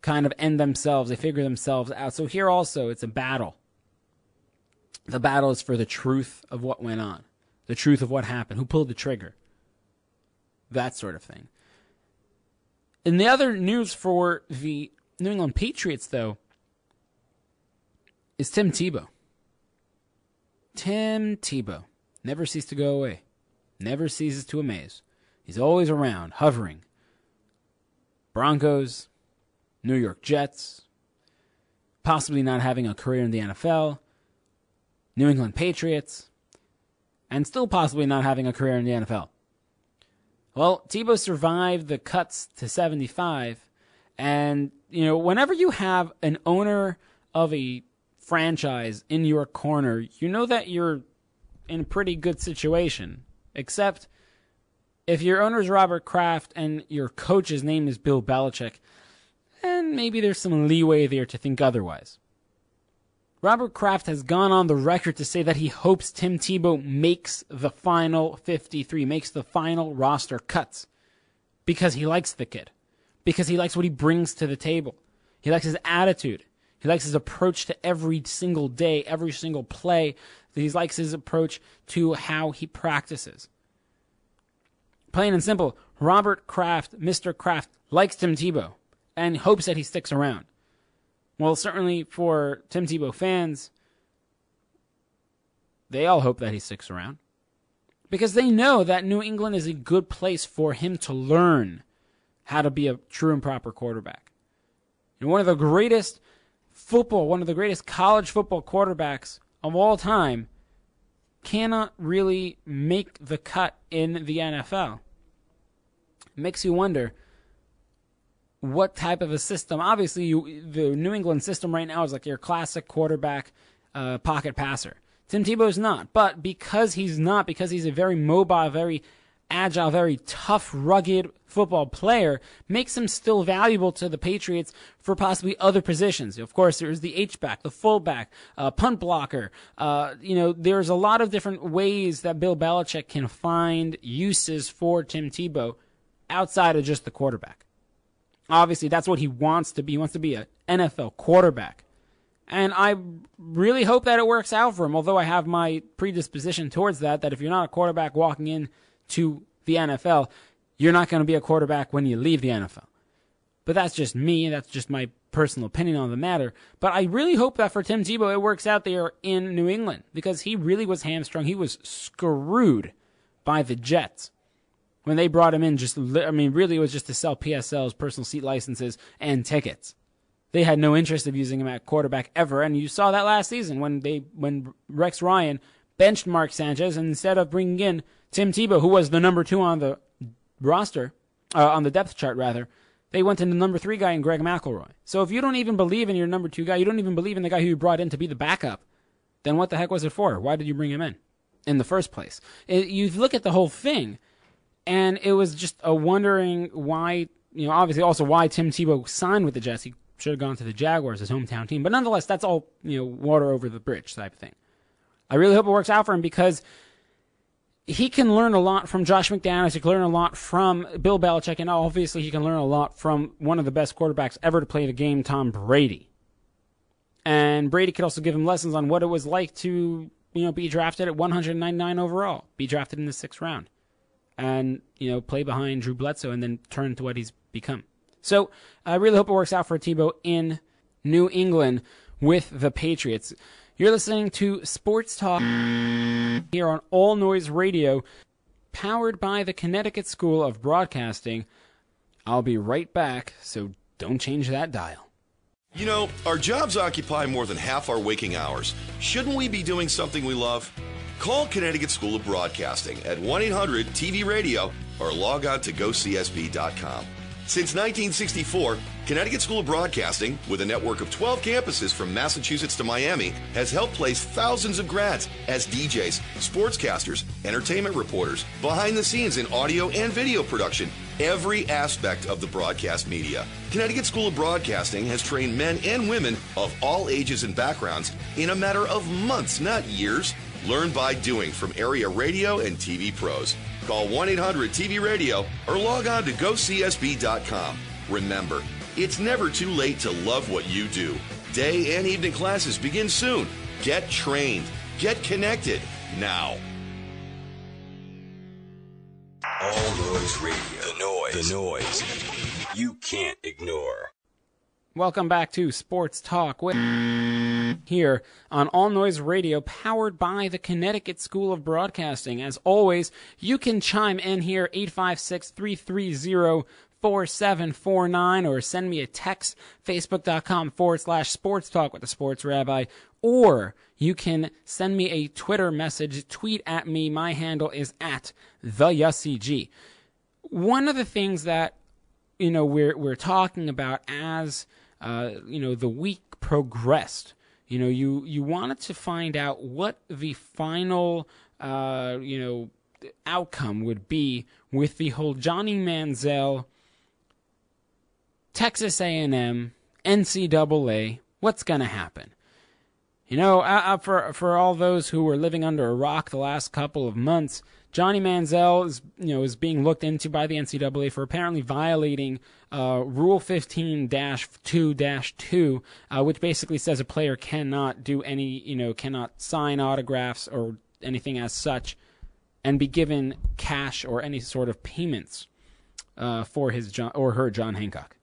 F: kind of end themselves, they figure themselves out. So here also, it's a battle. The battle is for the truth of what went on, the truth of what happened, who pulled the trigger, that sort of thing. And the other news for the New England Patriots, though, is Tim Tebow. Tim Tebow never ceased to go away never ceases to amaze. He's always around, hovering. Broncos, New York Jets, possibly not having a career in the NFL, New England Patriots, and still possibly not having a career in the NFL. Well, Tebow survived the cuts to 75, and, you know, whenever you have an owner of a franchise in your corner, you know that you're in a pretty good situation. Except if your owner is Robert Kraft and your coach's name is Bill Belichick, and maybe there's some leeway there to think otherwise. Robert Kraft has gone on the record to say that he hopes Tim Tebow makes the final 53, makes the final roster cuts because he likes the kid, because he likes what he brings to the table. He likes his attitude. He likes his approach to every single day, every single play. He likes his approach to how he practices. Plain and simple, Robert Kraft, Mr. Kraft, likes Tim Tebow and hopes that he sticks around. Well, certainly for Tim Tebow fans, they all hope that he sticks around because they know that New England is a good place for him to learn how to be a true and proper quarterback. And one of the greatest football, one of the greatest college football quarterbacks of all time cannot really make the cut in the NFL. Makes you wonder what type of a system. Obviously, you, the New England system right now is like your classic quarterback uh, pocket passer. Tim Tebow's not, but because he's not, because he's a very mobile, very agile, very tough, rugged football player makes him still valuable to the Patriots for possibly other positions. Of course, there's the H-back, the fullback, uh, punt blocker. Uh, you know, there's a lot of different ways that Bill Belichick can find uses for Tim Tebow outside of just the quarterback. Obviously, that's what he wants to be. He wants to be an NFL quarterback. And I really hope that it works out for him, although I have my predisposition towards that, that if you're not a quarterback walking in to the NFL, you're not going to be a quarterback when you leave the NFL. But that's just me. That's just my personal opinion on the matter. But I really hope that for Tim Tebow, it works out there in New England because he really was hamstrung. He was screwed by the Jets when they brought him in. Just, I mean, really, it was just to sell PSLs, personal seat licenses, and tickets. They had no interest of using him at quarterback ever, and you saw that last season when they when Rex Ryan benched Mark Sanchez and instead of bringing in Tim Tebow, who was the number two on the roster, uh, on the depth chart rather, they went to the number three guy in Greg McElroy. So if you don't even believe in your number two guy, you don't even believe in the guy who you brought in to be the backup, then what the heck was it for? Why did you bring him in in the first place? It, you look at the whole thing, and it was just a wondering why, you know, obviously also why Tim Tebow signed with the Jets. He should have gone to the Jaguars, his hometown team. But nonetheless, that's all, you know, water over the bridge type of thing. I really hope it works out for him because he can learn a lot from Josh McDaniels. He can learn a lot from Bill Belichick, and obviously he can learn a lot from one of the best quarterbacks ever to play the game, Tom Brady. And Brady could also give him lessons on what it was like to, you know, be drafted at 199 overall, be drafted in the sixth round, and you know, play behind Drew Bledsoe, and then turn to what he's become. So I really hope it works out for Tebow in New England with the Patriots. You're listening to Sports Talk here on All Noise Radio, powered by the Connecticut School of Broadcasting. I'll be right back, so don't change that dial.
J: You know, our jobs occupy more than half our waking hours. Shouldn't we be doing something we love? Call Connecticut School of Broadcasting at 1 800 TV Radio or log on to gocsb.com. Since 1964, Connecticut School of Broadcasting, with a network of 12 campuses from Massachusetts to Miami, has helped place thousands of grads as DJs, sportscasters, entertainment reporters, behind the scenes in audio and video production, every aspect of the broadcast media. Connecticut School of Broadcasting has trained men and women of all ages and backgrounds in a matter of months, not years. Learn by doing from area radio and TV pros. Call 1 800 TV Radio or log on to gocsb.com. Remember, it's never too late to love what you do. Day and evening classes begin soon. Get trained, get connected now.
H: All Noise Radio. The noise. The noise. You can't ignore.
F: Welcome back to Sports Talk with here on All Noise Radio, powered by the Connecticut School of Broadcasting. As always, you can chime in here 856 330 4749 or send me a text facebook.com forward slash sports talk with the sports rabbi. Or you can send me a twitter message tweet at me. My handle is at the Yossi G one of the things that you know we're we're talking about as uh, you know the week progressed you know you you wanted to find out what the final uh, you know outcome would be with the whole Johnny Manziel Texas A&M, NCAA, what's going to happen? You know, uh, for for all those who were living under a rock the last couple of months, Johnny Manziel is you know is being looked into by the NCAA for apparently violating uh, Rule 15-2-2, uh, which basically says a player cannot do any you know cannot sign autographs or anything as such, and be given cash or any sort of payments uh, for his John or her John Hancock.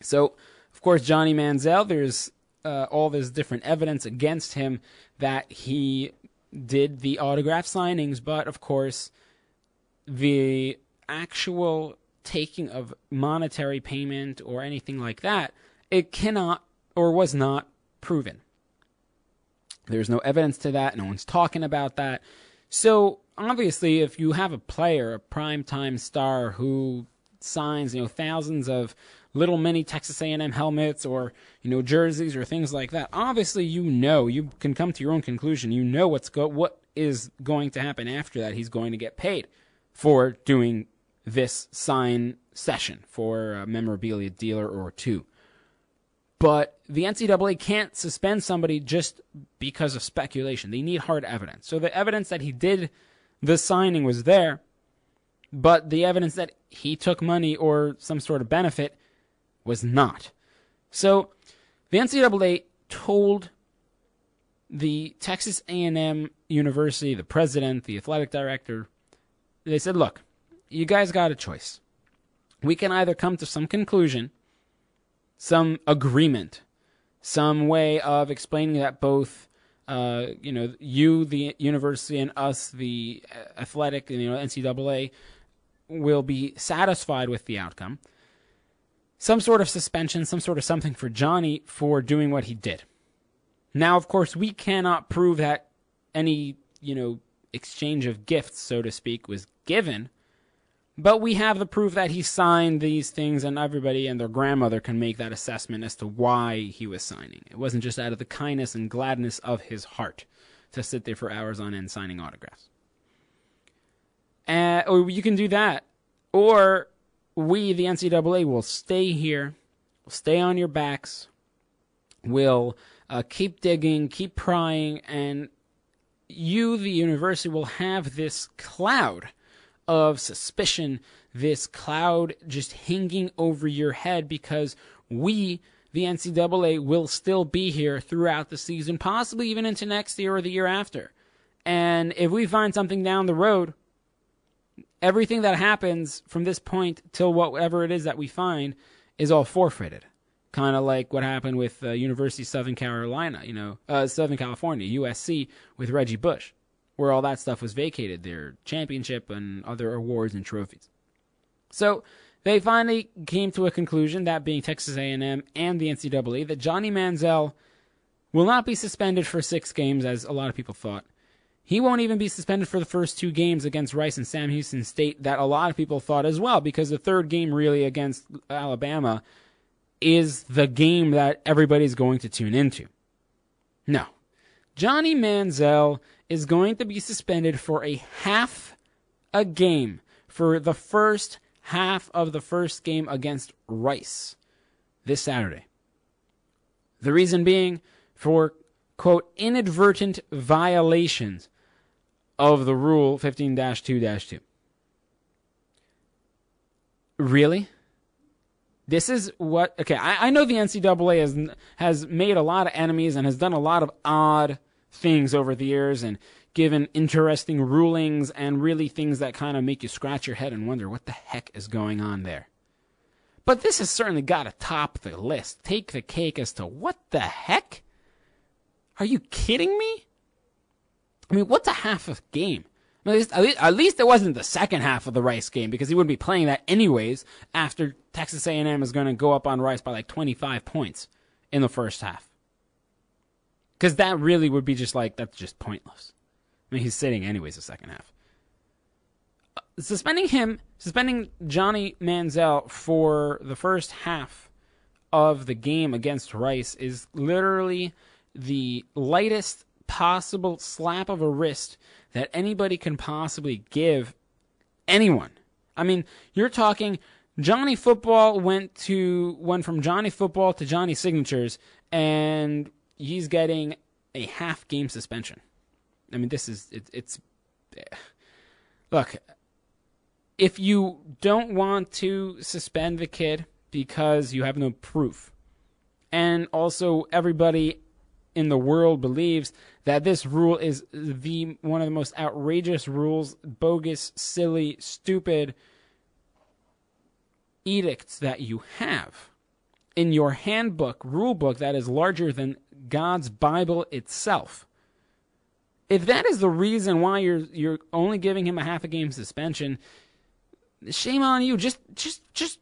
F: So, of course, Johnny Manziel, there's uh, all this different evidence against him that he did the autograph signings, but of course, the actual taking of monetary payment or anything like that, it cannot or was not proven. There's no evidence to that. No one's talking about that. So obviously, if you have a player, a primetime star who signs, you know, thousands of little mini Texas A&M helmets or you know jerseys or things like that. Obviously, you know you can come to your own conclusion. You know what's go what is going to happen after that. He's going to get paid for doing this sign session for a memorabilia dealer or two. But the NCAA can't suspend somebody just because of speculation. They need hard evidence. So the evidence that he did the signing was there, but the evidence that he took money or some sort of benefit was not. So the NCAA told the Texas A&M University, the president, the athletic director, they said, "Look, you guys got a choice. We can either come to some conclusion, some agreement, some way of explaining that both uh, you know, you, the university, and us, the athletic, and you know, NCAA, will be satisfied with the outcome. Some sort of suspension, some sort of something for Johnny for doing what he did. Now, of course, we cannot prove that any, you know, exchange of gifts, so to speak, was given. But we have the proof that he signed these things, and everybody and their grandmother can make that assessment as to why he was signing. It wasn't just out of the kindness and gladness of his heart to sit there for hours on end signing autographs. Uh, or you can do that, or we, the NCAA, will stay here, will stay on your backs, will uh, keep digging, keep prying, and you, the university, will have this cloud of suspicion, this cloud just hanging over your head because we, the NCAA, will still be here throughout the season, possibly even into next year or the year after. And if we find something down the road, everything that happens from this point till whatever it is that we find is all forfeited. Kind of like what happened with uh, University of Southern Carolina, you know, uh, Southern California, USC, with Reggie Bush where all that stuff was vacated, their championship and other awards and trophies. So they finally came to a conclusion, that being Texas A&M and the NCAA, that Johnny Manziel will not be suspended for six games, as a lot of people thought. He won't even be suspended for the first two games against Rice and Sam Houston State, that a lot of people thought as well, because the third game really against Alabama is the game that everybody's going to tune into. No. Johnny Manziel is going to be suspended for a half a game for the first half of the first game against Rice this Saturday. The reason being for, quote, inadvertent violations of the rule 15 2 2. Really? This is what, okay, I, I know the NCAA has, has made a lot of enemies and has done a lot of odd things over the years and given interesting rulings and really things that kind of make you scratch your head and wonder what the heck is going on there. But this has certainly got to top the list. Take the cake as to what the heck? Are you kidding me? I mean, what's a half a game? At least, at least, at least it wasn't the second half of the Rice game because he wouldn't be playing that anyways. After Texas A&M is going to go up on Rice by like 25 points in the first half. Because that really would be just like, that's just pointless. I mean, he's sitting anyways the second half. Uh, suspending him, suspending Johnny Manziel for the first half of the game against Rice is literally the lightest possible slap of a wrist that anybody can possibly give anyone. I mean, you're talking Johnny Football went to went from Johnny Football to Johnny Signatures, and he's getting a half game suspension. I mean, this is it, it's look. If you don't want to suspend the kid because you have no proof, and also everybody in the world believes that this rule is the one of the most outrageous rules, bogus, silly, stupid edicts that you have in your handbook, rule book that is larger than God's Bible itself. If that is the reason why you're you're only giving him a half a game suspension, shame on you. Just just just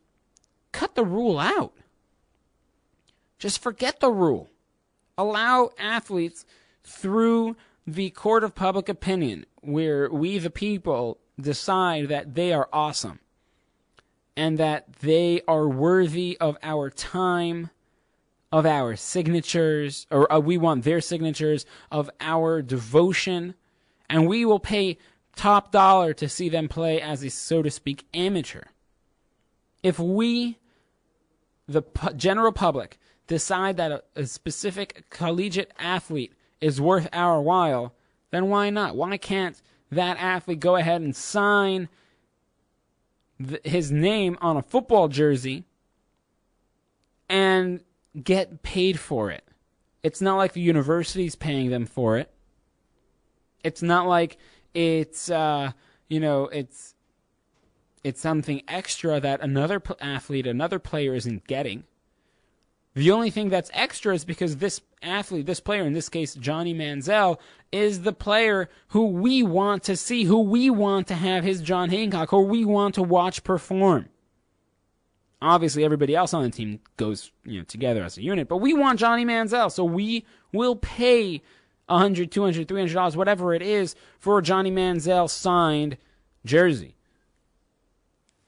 F: cut the rule out. Just forget the rule. Allow athletes through the court of public opinion where we the people decide that they are awesome and that they are worthy of our time of our signatures, or uh, we want their signatures of our devotion, and we will pay top dollar to see them play as a, so to speak, amateur. If we, the general public, decide that a, a specific collegiate athlete is worth our while, then why not? Why can't that athlete go ahead and sign th- his name on a football jersey and get paid for it. It's not like the university's paying them for it. It's not like it's uh, you know, it's it's something extra that another athlete, another player isn't getting. The only thing that's extra is because this athlete, this player, in this case, Johnny Manziel, is the player who we want to see, who we want to have his John Hancock, who we want to watch perform. Obviously, everybody else on the team goes, you know, together as a unit, but we want Johnny Manziel, so we will pay 100 200 300 dollars whatever it is for a Johnny Manziel signed jersey.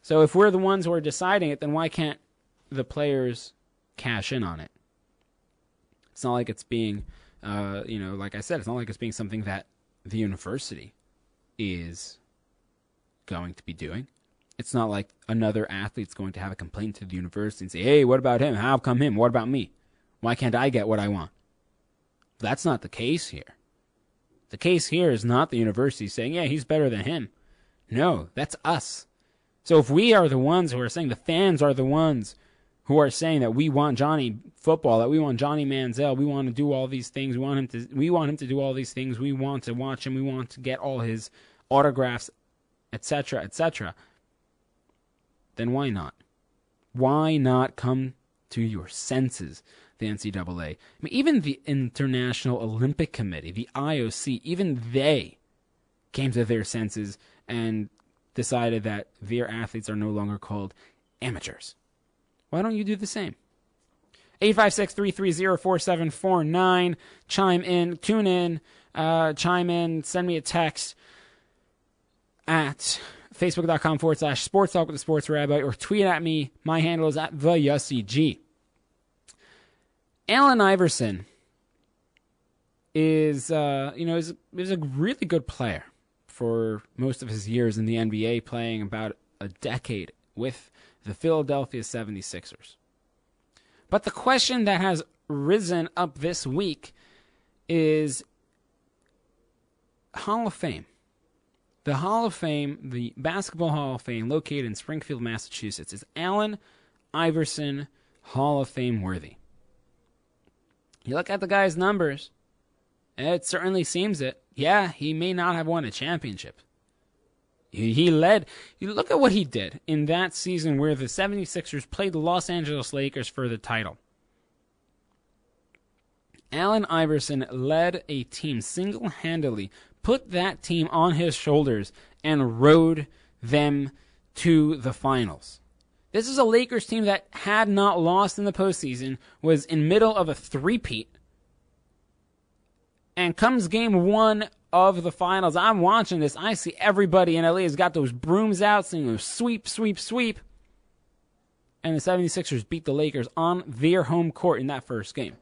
F: So if we're the ones who are deciding it, then why can't the players cash in on it. It's not like it's being, uh, you know, like I said, it's not like it's being something that the university is going to be doing. It's not like another athlete's going to have a complaint to the university and say, hey, what about him? How come him? What about me? Why can't I get what I want? That's not the case here. The case here is not the university saying, yeah, he's better than him. No, that's us. So if we are the ones who are saying the fans are the ones who are saying that we want Johnny football, that we want Johnny Manziel, we want to do all these things, we want him to we want him to do all these things, we want to watch him, we want to get all his autographs, etc., etc. Then why not? Why not come to your senses? The NCAA, I mean, even the International Olympic Committee, the IOC, even they came to their senses and decided that their athletes are no longer called amateurs. Why don't you do the same? 856 330 4749. Chime in, tune in, uh, chime in, send me a text at facebook.com forward slash sports talk with the sports rabbi or tweet at me. My handle is at the Yossi G. Allen Iverson is, uh, you know, is, is a really good player for most of his years in the NBA, playing about a decade with the Philadelphia 76ers. But the question that has risen up this week is Hall of Fame. The Hall of Fame, the Basketball Hall of Fame, located in Springfield, Massachusetts, is Allen Iverson Hall of Fame worthy. You look at the guy's numbers, it certainly seems it. Yeah, he may not have won a championship, he led. You look at what he did in that season where the 76ers played the Los Angeles Lakers for the title. Allen Iverson led a team single handedly, put that team on his shoulders, and rode them to the finals. This is a Lakers team that had not lost in the postseason, was in middle of a three-peat, and comes game one of the finals. I'm watching this. I see everybody in LA has got those brooms out, saying sweep, sweep, sweep. And the 76ers beat the Lakers on their home court in that first game.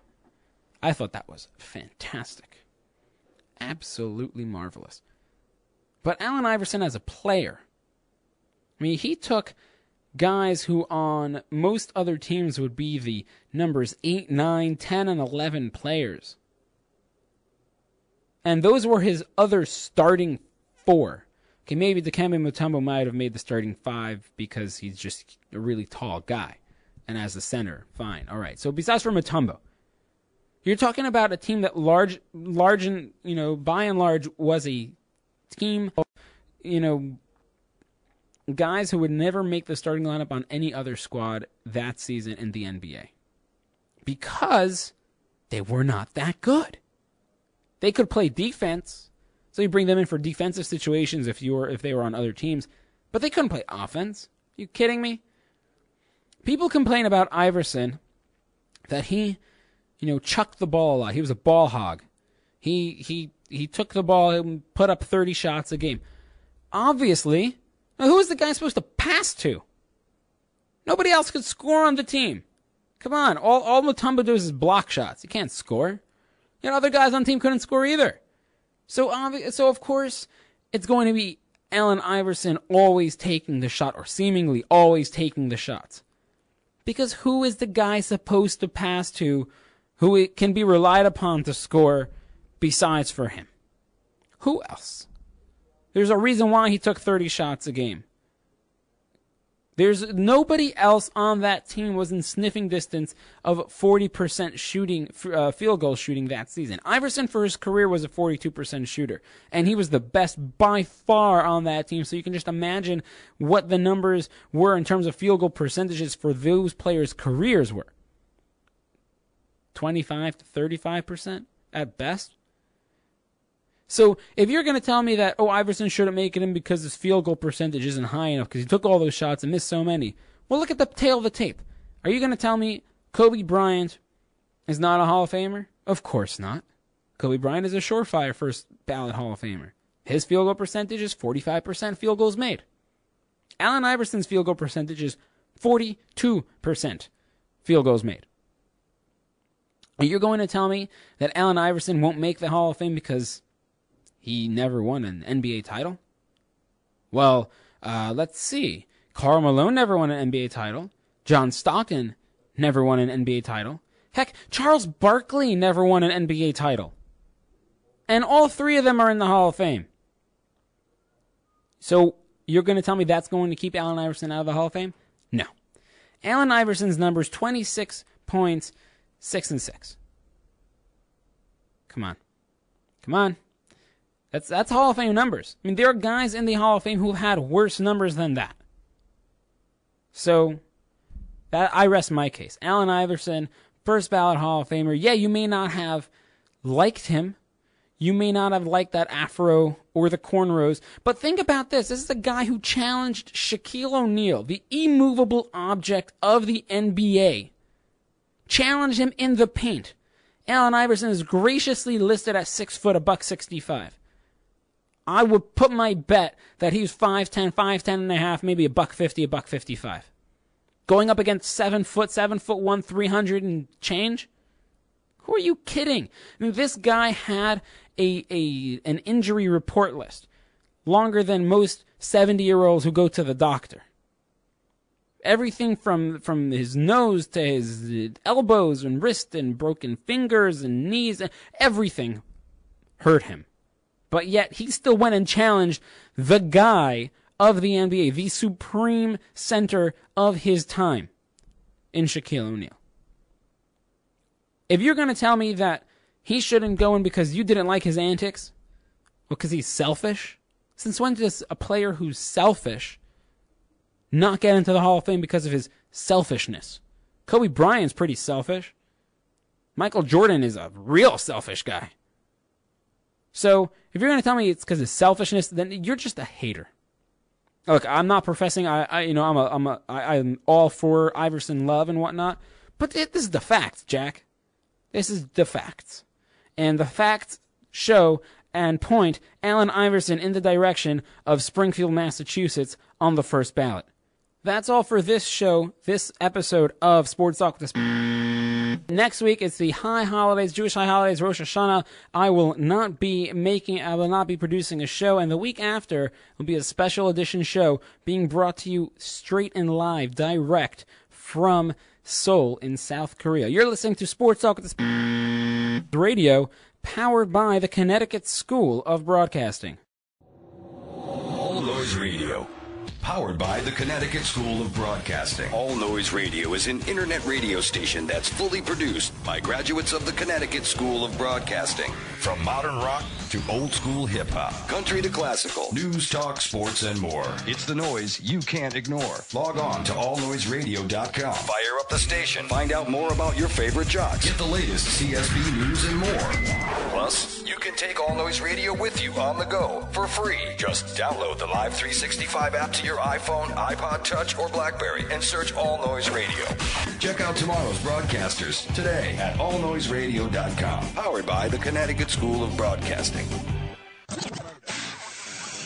F: I thought that was fantastic. Absolutely marvelous. But Allen Iverson as a player, I mean, he took guys who on most other teams would be the numbers 8, 9, 10, and 11 players and those were his other starting four. Okay, maybe Dikembe Mutombo might have made the starting five because he's just a really tall guy. And as a center, fine. All right. So besides for Mutombo, you're talking about a team that large, large and, you know, by and large was a team, you know, guys who would never make the starting lineup on any other squad that season in the NBA. Because they were not that good. They could play defense, so you bring them in for defensive situations if you were if they were on other teams, but they couldn't play offense. Are you kidding me? People complain about Iverson that he, you know, chucked the ball a lot. He was a ball hog. He he he took the ball and put up 30 shots a game. Obviously, who is the guy supposed to pass to? Nobody else could score on the team. Come on, all all Mutombo does is block shots. He can't score. Know, other guys on team couldn't score either. So, so of course, it's going to be Allen Iverson always taking the shot, or seemingly always taking the shots. Because who is the guy supposed to pass to who can be relied upon to score besides for him? Who else? There's a reason why he took 30 shots a game. There's nobody else on that team was in sniffing distance of 40% shooting, uh, field goal shooting that season. Iverson for his career was a 42% shooter, and he was the best by far on that team. So you can just imagine what the numbers were in terms of field goal percentages for those players' careers were. 25 to 35% at best. So if you're going to tell me that, oh, Iverson shouldn't make it in because his field goal percentage isn't high enough because he took all those shots and missed so many, well, look at the tale of the tape. Are you going to tell me Kobe Bryant is not a Hall of Famer? Of course not. Kobe Bryant is a surefire first ballot Hall of Famer. His field goal percentage is 45% field goals made. Allen Iverson's field goal percentage is 42% field goals made. Are You're going to tell me that Allen Iverson won't make the Hall of Fame because he never won an NBA title? Well, uh, let's see. Karl Malone never won an NBA title. John Stockton never won an NBA title. Heck, Charles Barkley never won an NBA title. And all three of them are in the Hall of Fame. So you're going to tell me that's going to keep Allen Iverson out of the Hall of Fame? No. Allen Iverson's numbers 26 points, 6 and 6. Come on. Come on. That's that's Hall of Fame numbers. I mean, there are guys in the Hall of Fame who've had worse numbers than that. So, that I rest my case. Allen Iverson, first ballot Hall of Famer. Yeah, you may not have liked him. You may not have liked that afro or the cornrows, but think about this. This is a guy who challenged Shaquille O'Neal, the immovable object of the NBA. Challenged him in the paint. Allen Iverson is graciously listed at six foot, a buck sixty-five. I would put my bet that he's 5'10, 5'10 and a half, maybe a buck 50, a buck 55. Going up against 7 foot, 7 foot 1, 300 and change? Who are you kidding? I mean, this guy had a, a, an injury report list longer than most 70 year olds who go to the doctor. Everything from, from his nose to his elbows and wrist and broken fingers and knees, and everything hurt him. But yet he still went and challenged the guy of the NBA, the supreme center of his time in Shaquille O'Neal. If you're going to tell me that he shouldn't go in because you didn't like his antics, well, because he's selfish, since when does a player who's selfish not get into the Hall of Fame because of his selfishness? Kobe Bryant's pretty selfish. Michael Jordan is a real selfish guy. So if you're going to tell me it's because of selfishness, then you're just a hater. Look, I'm not professing I, I you know I'm a I'm a I, I'm all for Iverson love and whatnot, but it, this is the facts, Jack. This is the facts, and the facts show and point Allen Iverson in the direction of Springfield, Massachusetts, on the first ballot. That's all for this show, this episode of Sports Talk with Next week it's the high holidays, Jewish high holidays, Rosh Hashanah. I will not be making, I will not be producing a show, and the week after will be a special edition show being brought to you straight and live, direct from Seoul in South Korea. You're listening to Sports Talk with the Radio, powered by the Connecticut School of Broadcasting.
H: All Noise Radio powered by the Connecticut School of Broadcasting. All Noise Radio is an internet radio station that's fully produced by graduates of the Connecticut School of Broadcasting. From modern rock to old school hip hop, country to classical, news, talk, sports, and more. It's the noise you can't ignore. Log on to allnoiseradio.com. Fire up the station. Find out more about your favorite jocks. Get the latest CSB news and more. Plus, you can take All Noise Radio with you on the go for free. Just download the Live 365 app to your iPhone, iPod Touch, or Blackberry and search All Noise Radio. Check out tomorrow's broadcasters today at allnoiseradio.com. Powered by the Connecticut School of Broadcasting.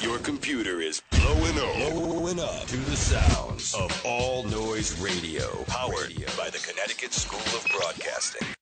H: Your computer is blowing up, blowing up to the sounds of All Noise Radio. Powered by the Connecticut School of Broadcasting.